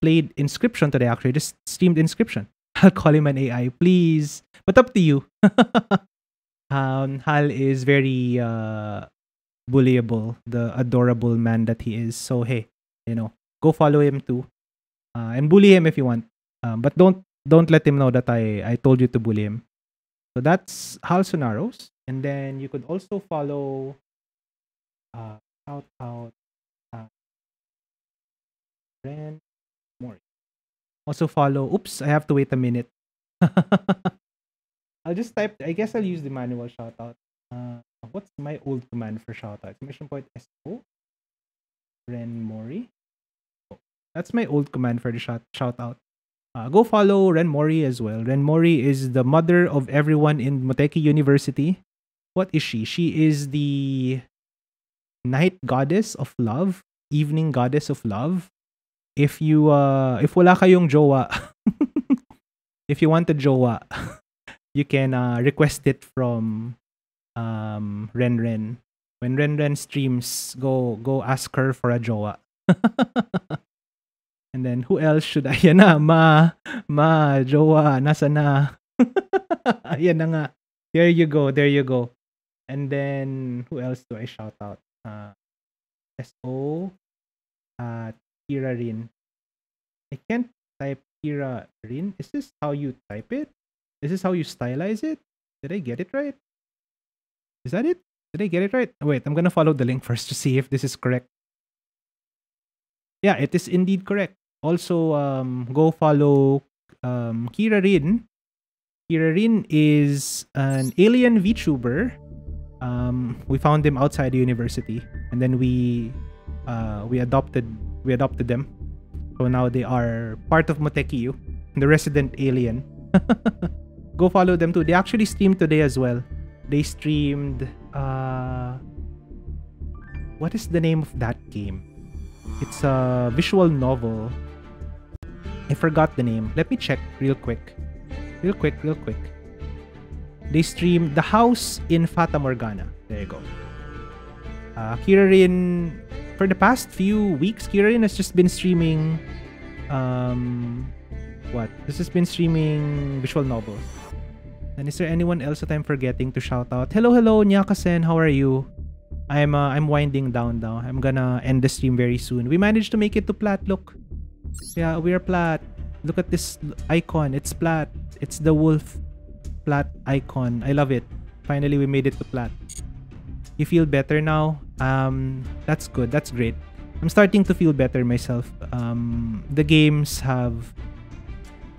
A: played Inscryption today, actually. Just streamed Inscryption. I'll call him an AI, please. But up to you. um, Hal is very uh, bullyable, the adorable man that he is. So, hey, you know, go follow him too. Uh, and bully him if you want. Um, but don't don't let him know that I, I told you to bully him. So that's Hal Sonaros. And then you could also follow uh, out out uh, also follow. Oops, I have to wait a minute. I'll just type. I guess I'll use the manual shoutout. Uh, what's my old command for shoutout? Mission point SO. Ren Mori. Oh, that's my old command for the shout shoutout. Uh, go follow Ren Mori as well. Ren Mori is the mother of everyone in Muteki University. What is she? She is the night goddess of love, evening goddess of love if you uh if wala kayong jowa if you want a jowa you can uh, request it from um Ren Ren. When Ren Ren streams go go ask her for a jowa. And then who else should I yan na ma ma jowa nasa na? Yan na nga. There you go there you go. And then who else do I shout out? Uh SO at Kira Rin. I can't type Kira Rin. Is this how you type it? Is this is how you stylize it? Did I get it right? Is that it? Did I get it right? wait, I'm gonna follow the link first to see if this is correct. Yeah, it is indeed correct. Also, um, go follow um, Kira Rin. Kira Rin is an alien VTuber. Um, we found him outside the university, and then we uh, we adopted we adopted them. So now they are part of Motekiyu, the resident alien. Go follow them too. They actually streamed today as well. they streamed uh what is the name of that game? It's a visual novel. I forgot the name. Let me check real quick. Real quick, real quick. They streamed The House in Fata Morgana. There you go. Uh, Kirarin, for the past few weeks, Kirarin has just been streaming. Um, what? This has been streaming visual novels. And is there anyone else that I'm forgetting to shout out? Hello, hello, Nyakasen. How are you? I'm uh, I'm winding down now. I'm gonna end the stream very soon. We managed to make it to plat. Look, yeah, we're plat. Look at this icon. It's plat. It's the wolf plat icon. I love it. Finally, we made it to plat. You feel better now? Um, that's good. That's great. I'm starting to feel better myself. Um, the games have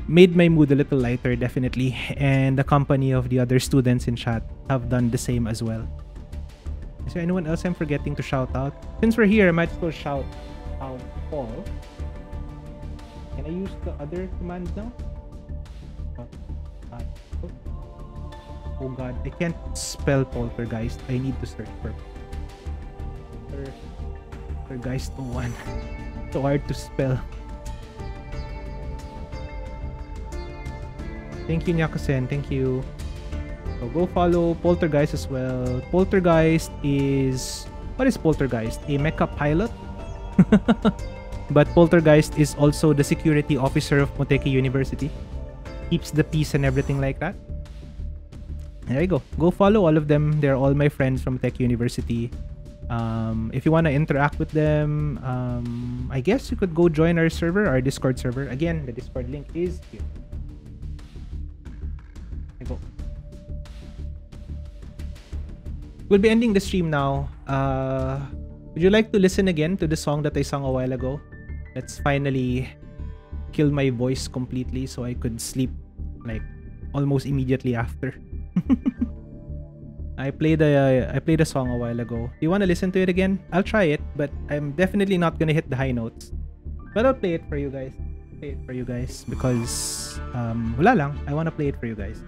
A: made my mood a little lighter, definitely, and the company of the other students in chat have done the same as well. Is there anyone else I'm forgetting to shout out? Since we're here, I might as well shout out Paul. Can I use the other commands now? Oh god, I can't spell poltergeist. I need to search for poltergeist 01. so hard to spell. Thank you, Nyakusen. Thank you. So go follow Poltergeist as well. Poltergeist is... What is Poltergeist? A mecha pilot? but Poltergeist is also the security officer of Muteki University. Keeps the peace and everything like that. There you go. Go follow all of them. They're all my friends from Tech University. Um, if you want to interact with them, um, I guess you could go join our server, our Discord server. Again, the Discord link is here. go. We'll be ending the stream now. Uh, would you like to listen again to the song that I sung a while ago? Let's finally kill my voice completely so I could sleep like almost immediately after. I played a I played a song a while ago. You want to listen to it again? I'll try it, but I'm definitely not gonna hit the high notes. But I'll play it for you guys. Play it for you guys because um, wala lang. I wanna play it for you guys.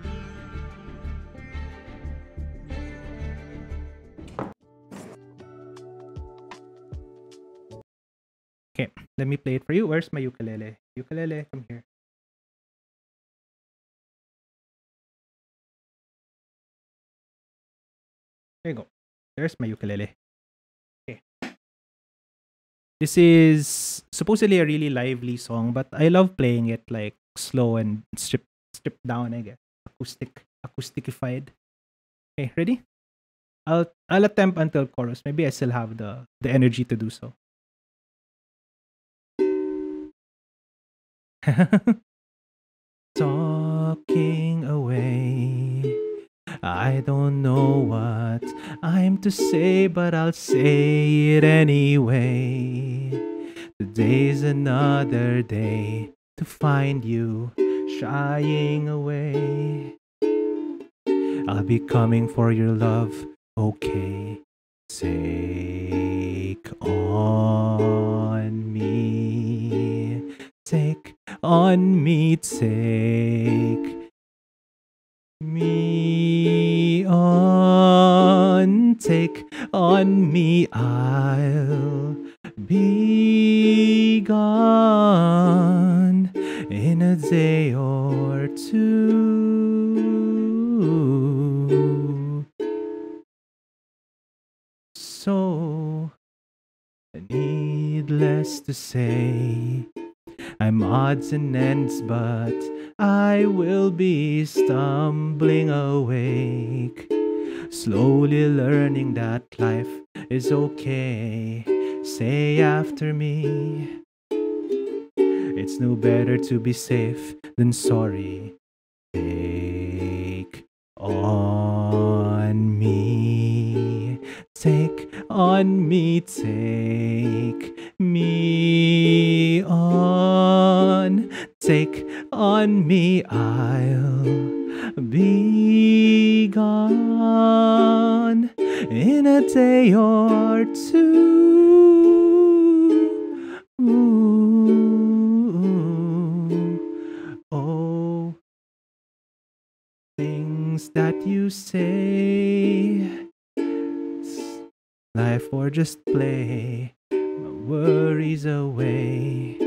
A: Okay, let me play it for you. Where's my ukulele? Ukulele, come here. There you go. There's my ukulele. Okay. This is supposedly a really lively song, but I love playing it like slow and stripped stripped down, I guess. Acoustic acousticified. Okay, ready? I'll I'll attempt until chorus. Maybe I still have the the energy to do so. Talking away. I don't know what I'm to say, but I'll say it anyway. Today's another day to find you shying away. I'll be coming for your love, okay? Take on me, take on me, take me on, take on me, I'll be gone in a day or two. So, needless to say, I'm odds and ends, but I will be stumbling awake. Slowly learning that life is okay. Say after me. It's no better to be safe than sorry. Take on me. Take on me, take me on. Take on me, I'll be gone in a day or two. Ooh. Oh, things that you say. Life or just play, my worries away.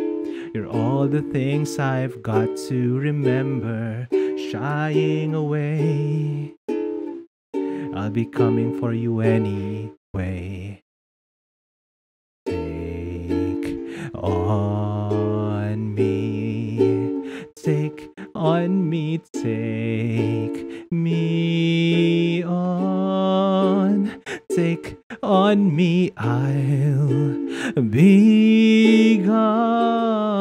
A: You're all the things I've got to remember, shying away. I'll be coming for you anyway. Take on me, take on me, take me on, take on me, I'll be gone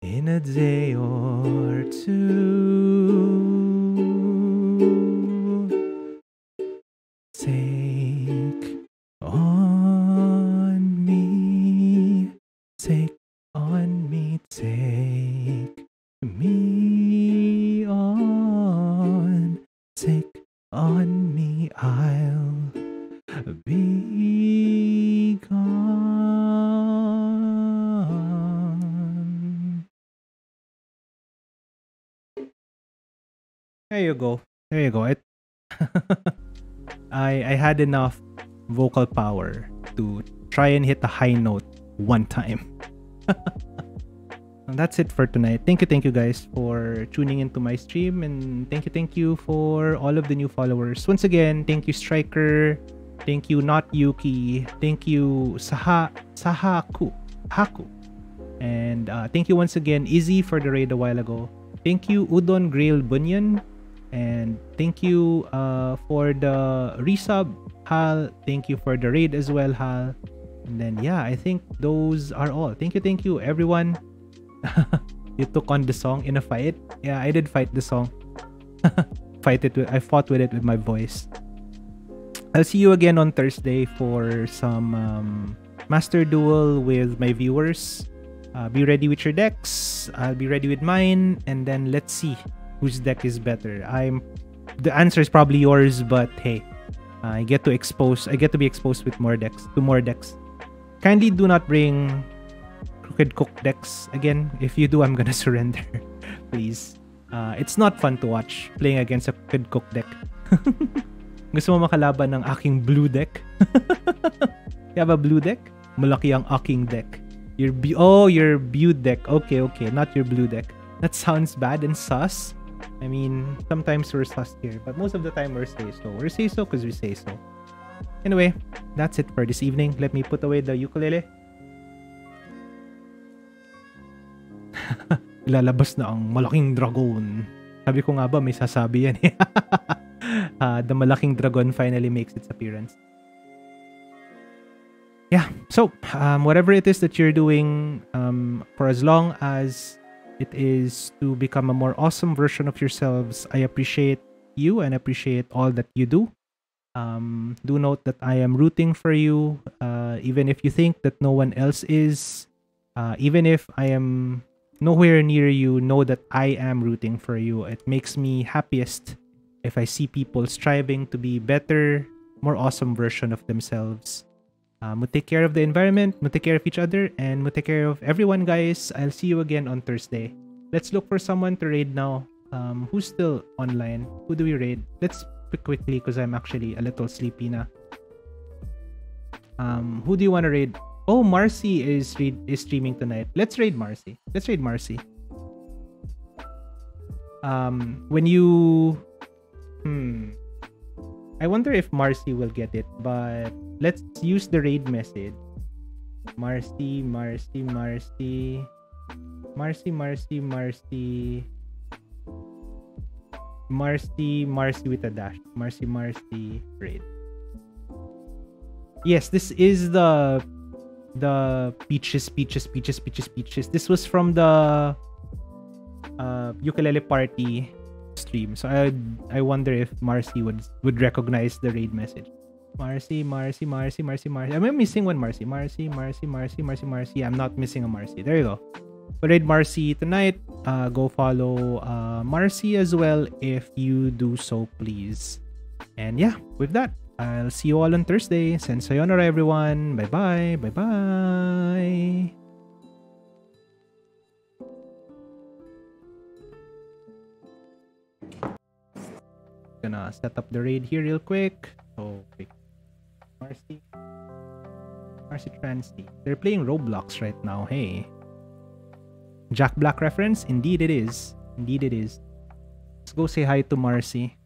A: in a day or two. I had enough vocal power to try and hit a high note one time. And that's it for tonight. Thank you, thank you guys for tuning into my stream and thank you, thank you for all of the new followers. Once again, thank you Striker, thank you Not Yuki, thank you Saha Sahaku Haku. And uh, thank you once again Izzy for the raid a while ago. Thank you Udon Grail Bunyan and thank you uh, for the resub Hal. Thank you for the raid as well Hal. And then yeah, I think those are all. Thank you, thank you everyone. you took on the song in a fight. Yeah, I did fight the song. fight it with, I fought with it with my voice. I'll see you again on Thursday for some um, master duel with my viewers. Uh, be ready with your decks. I'll be ready with mine, and then let's see whose deck is better. I'm the answer is probably yours, but hey, I get to expose. I get to be exposed with more decks, to more decks. Kindly do not bring Crooked Cook decks again. If you do, I'm gonna surrender. Please. Uh, it's not fun to watch playing against a Crooked Cook deck. Gusto mo makalaban ng aking blue deck? you have a blue deck? Malaki ang aking deck. Your oh, your blue deck. Okay, okay, not your blue deck. That sounds bad and sus. I mean, sometimes we're sus here, but most of the time we're say so. We're say so because we say so. Anyway, that's it for this evening. Let me put away the ukulele. Ilalabas na ang malaking dragon. Sabi ko nga ba, may sasabi yan eh. uh, the malaking dragon finally makes its appearance. Yeah, so um, whatever it is that you're doing, um, for as long as it is to become a more awesome version of yourselves, I appreciate you and appreciate all that you do. Um, do note that I am rooting for you, uh, even if you think that no one else is. Uh, even if I am nowhere near you, know that I am rooting for you. It makes me happiest if I see people striving to be better, more awesome version of themselves. Um, we'll take care of the environment, we'll take care of each other, and we'll take care of everyone, guys. I'll see you again on Thursday. Let's look for someone to raid now. Um, who's still online? Who do we raid? Let's pick quickly because I'm actually a little sleepy na. Um, who do you want to raid? Oh, Marcy is is streaming tonight. Let's raid Marcy. Let's raid Marcy. Um, when you, hmm, I wonder if Marcy will get it, but let's use the raid message. Marcy, Marcy, Marcy, Marcy, Marcy, Marcy, Marcy, Marcy with a dash. Marcy, Marcy, raid. Yes, this is the the peaches, peaches, peaches, peaches, peaches. This was from the uh, ukulele party stream. So I I wonder if Marcy would would recognize the raid message. Marcy, Marcy, Marcy, Marcy, Marcy. Am I missing one Marcy? Marcy, Marcy, Marcy, Marcy, Marcy. I'm not missing a Marcy. There you go. But raid Marcy tonight. Uh, go follow uh, Marcy as well if you do so, please. And yeah, with that, I'll see you all on Thursday. Send sayonara, everyone. Bye bye. Bye bye. gonna set up the raid here real quick. So, quick. Marcy. Marcy Transy. They're playing Roblox right now. Hey. Jack Black reference? Indeed it is. Indeed it is. Let's go say hi to Marcy.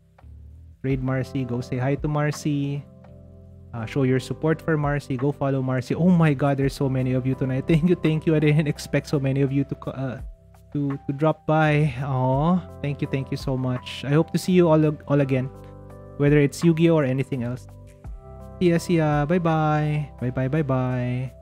A: Raid Marcy. Go say hi to Marcy. Uh, show your support for Marcy. Go follow Marcy. Oh my god, there's so many of you tonight. Thank you, thank you. I didn't expect so many of you to uh, to to drop by. Oh, thank you, thank you so much. I hope to see you all all again, whether it's Yu-Gi-Oh or anything else. See ya, ya. Bye bye. Bye bye. Bye bye.